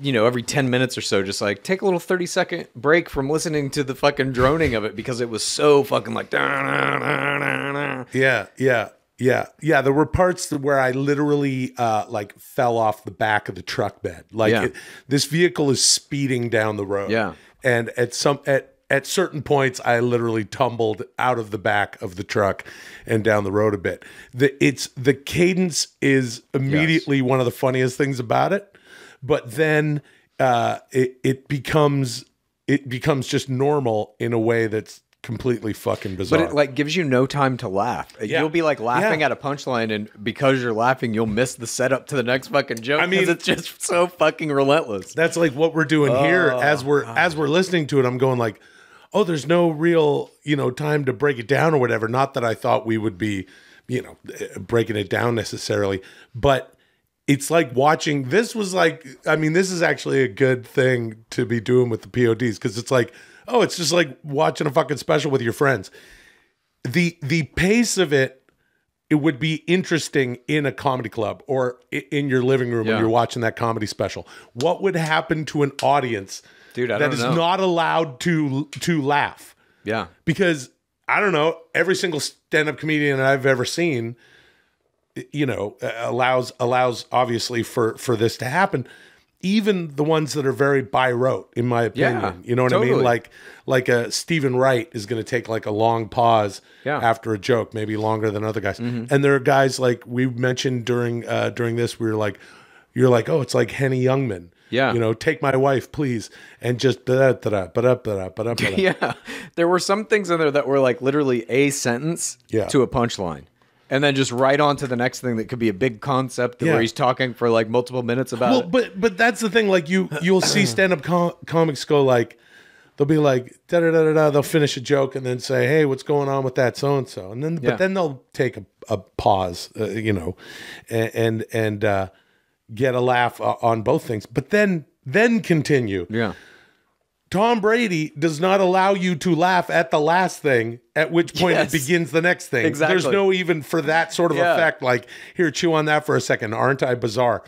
you know, every 10 minutes or so, just like take a little 30 second break from listening to the fucking droning of it because it was so fucking like, Yeah, yeah, yeah, yeah. There were parts where I literally uh, like fell off the back of the truck bed. Like Yeah. it, this vehicle is speeding down the road. Yeah. and at some at at certain points, I literally tumbled out of the back of the truck and down the road a bit. The it's the cadence is immediately one of the funniest things about it, but then uh, it it becomes it becomes just normal in a way that's completely fucking bizarre. But it like gives you no time to laugh. Yeah. You'll be like laughing Yeah. at a punchline, and because you're laughing, you'll miss the setup to the next fucking joke. I mean- mean, it's just so fucking relentless. that's like what we're doing here as we're as we're listening to it i'm going like oh there's no real you know time to break it down or whatever. Not that i thought we would be you know eh, breaking it down necessarily but it's like watching this was like i mean this is actually a good thing to be doing with the pods because it's like oh it's just like watching a fucking special with your friends. The the pace of it it would be interesting in a comedy club or in your living room when you're watching that comedy special. What would happen to an audience Dude, I that is know. not allowed to to laugh? Yeah. Because I don't know, every single stand-up comedian I've ever seen, you know, uh, allows allows obviously for for this to happen. Even the ones that are very by rote, in my opinion, Yeah, you know what I mean. Like like a Steven Wright is going to take like a long pause Yeah. After a joke, maybe longer than other guys. And there are guys like we mentioned during uh, during this, we were like, you're like, oh, it's like Henny Youngman. Yeah. You know, take my wife, please. And just da da da da da da Yeah. There were some things in there that were like literally a sentence yeah. to a punchline. And then just right on to the next thing that could be a big concept yeah. where he's talking for like multiple minutes about well, it. But but that's the thing. Like you you'll see stand up com- comics go like they'll be like da da da da da. They'll finish a joke and then say, "Hey, what's going on with that so and so?" And then yeah. but then they'll take a, a pause, uh, you know, and and. and uh, get a laugh uh, on both things. But then then continue. Yeah. Tom Brady does not allow you to laugh at the last thing, at which point Yes. it begins the next thing. Exactly. There's no even for that sort of Yeah. effect, like, here, chew on that for a second. Aren't I bizarre?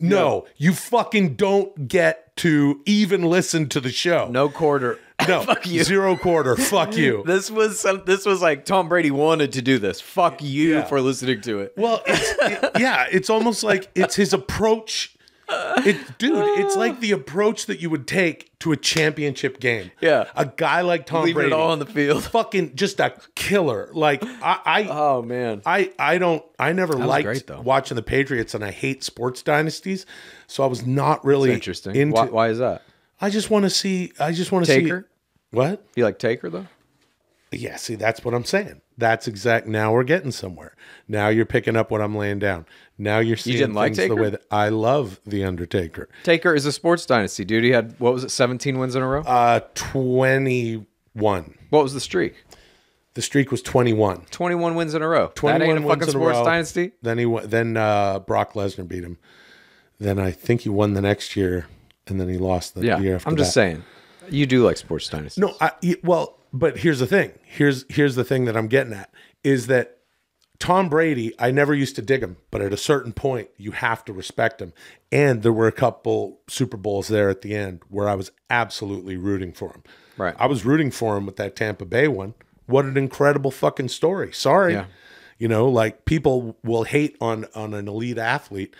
No, you fucking don't get to even listen to the show. No quarter. no, Fuck you. zero quarter. Fuck you. This was some this was like Tom Brady wanted to do this. Fuck you Yeah. for listening to it. Well, it's, it- yeah, it's almost like it's his approach. It, dude, it's like the approach that you would take to a championship game. Yeah. a guy like Tom Leaving Brady, it all on the field. fucking just a killer. Like I, I Oh man. I I don't I never was liked great, though. watching the Patriots and I hate sports dynasties. So I was not really Interesting. into Why, why is that? I just want to see I just want to see Taker? What? You like Taker though? Yeah, see that's what I'm saying. That's exact now we're getting somewhere. Now you're picking up what I'm laying down. Now you're seeing didn't like things the Taker? way that I love the Undertaker. Taker is a sports dynasty, dude. He had what was it, 17 wins in a row? Uh 21. what was the streak? The streak was 21. 21 wins in a row. 21 that ain't a wins fucking in a sports row. dynasty. Then he then uh, Brock Lesnar beat him. Then I think he won the next year, and then he lost the Yeah, year after. I'm just that. saying. You do like sports dynasties. No, I, well, but here's the thing. Here's here's the thing that I'm getting at is that Tom Brady. I never used to dig him, but at a certain point, you have to respect him. And there were a couple Super Bowls there at the end where I was absolutely rooting for him. Right. I was rooting for him with that Tampa Bay one. What an incredible fucking story. Sorry. Yeah. You know, like people will hate on on an elite athlete,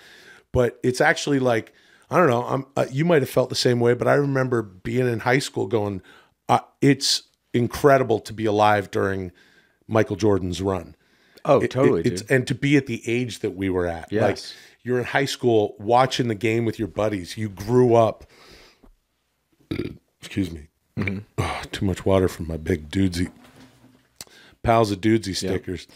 but it's actually like I don't know. I'm uh, you might have felt the same way, but I remember being in high school going, uh, "It's incredible to be alive during Michael Jordan's run." Oh, It- totally, it's and to be at the age that we were at. Like Yes. you're in high school watching the game with your buddies. You grew up. Excuse me. Mm-hmm. Oh, too much water from my big dudesy. Pals of dudesy stickers.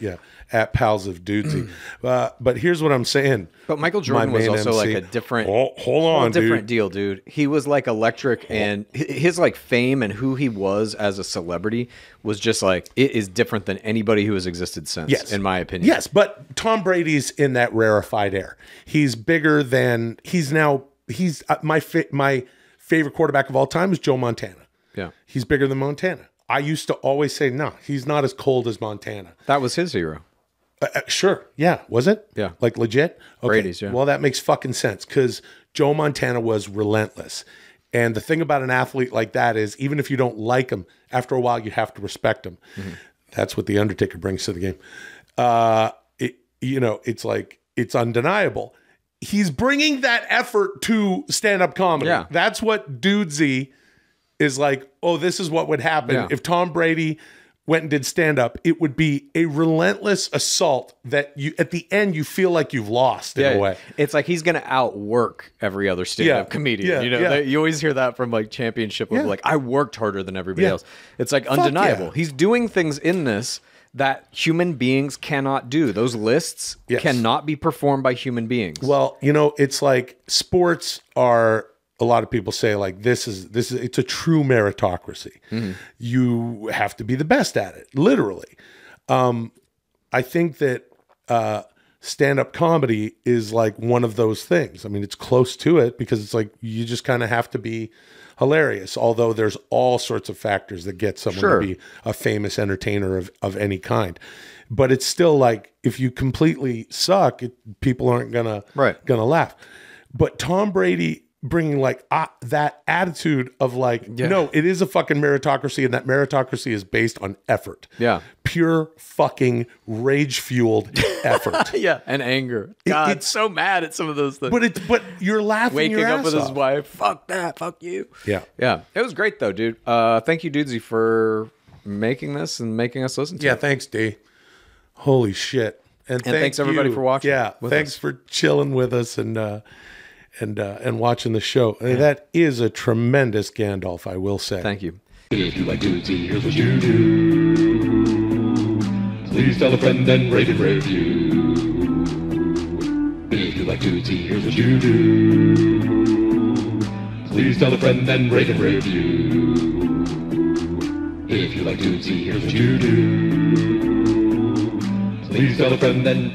Yeah, at pals of dudesy. uh, but here's what I'm saying. But Michael My Jordan was also like a different, Hold, hold whole on, different dude. deal, dude. He was like electric, and his like fame and who he was as a celebrity was just like it is different than anybody who has existed since. Yes. in my opinion. Yes, but Tom Brady's in that rarefied air. He's bigger than he's now. He's uh, my fa- my favorite quarterback of all time is Joe Montana. yeah. He's bigger than Montana. I used to always say, no, he's not as cold as Montana. That was his hero. Uh, uh, sure. Yeah. Was it? Yeah. Like legit? Okay. Brady's, yeah. Well, that makes fucking sense because Joe Montana was relentless. And the thing about an athlete like that is, even if you don't like him, after a while, you have to respect him. Mm-hmm. That's what the Undertaker brings to the game. Uh, it, you know, it's like it's undeniable. He's bringing that effort to stand-up comedy. Yeah. That's what Dudesy is like. Oh, this is what would happen Yeah. if Tom Brady went and did stand up. It would be a relentless assault that you at the end you feel like you've lost in a way. It's like he's gonna outwork every other stand-up Yeah. comedian. Yeah, You know, yeah. They- you always hear that from like championship. Of like, I worked harder than everybody Yeah. else. It's like undeniable. yeah. He's doing things in this that human beings cannot do. Those lists Yes. cannot be performed by human beings. Well, you know, it's like sports are a lot of people say like this is this is it's a true meritocracy. You have to be the best at it, literally. Um, I think that uh, stand-up comedy is like one of those things. I mean, it's close to it because it's like you just kind of have to be hilarious. Although there's all sorts of factors that get someone Sure. to be a famous entertainer of, of any kind. But it's still like if you completely suck, it, people aren't gonna Right. gonna laugh. But Tom Brady bringing like uh, that attitude of like, Yeah. no, it is a fucking meritocracy, and that meritocracy is based on effort. Yeah. pure fucking rage fueled effort. Yeah, and anger. God, it's- so mad at some of those things. But it's but you're laughing Waking your up with his wife. Fuck that. Fuck you. Yeah. Yeah. It was great though, dude. Uh, thank you, Dudesy, for making this and making us listen to Yeah, it. thanks, D. Holy shit. And, And thanks, everybody, you. for watching Yeah, thanks us. for chilling with us and uh, and uh, and watching the show. I mean, That is a tremendous Gandalf, I will say. Thank you. If you like Dudesy, here's what you do. Please tell a friend and rate and review. If you like Dudesy, here's what you do. Please tell a friend and rate and review. If you like Dudesy, here's what you do. Please tell a friend and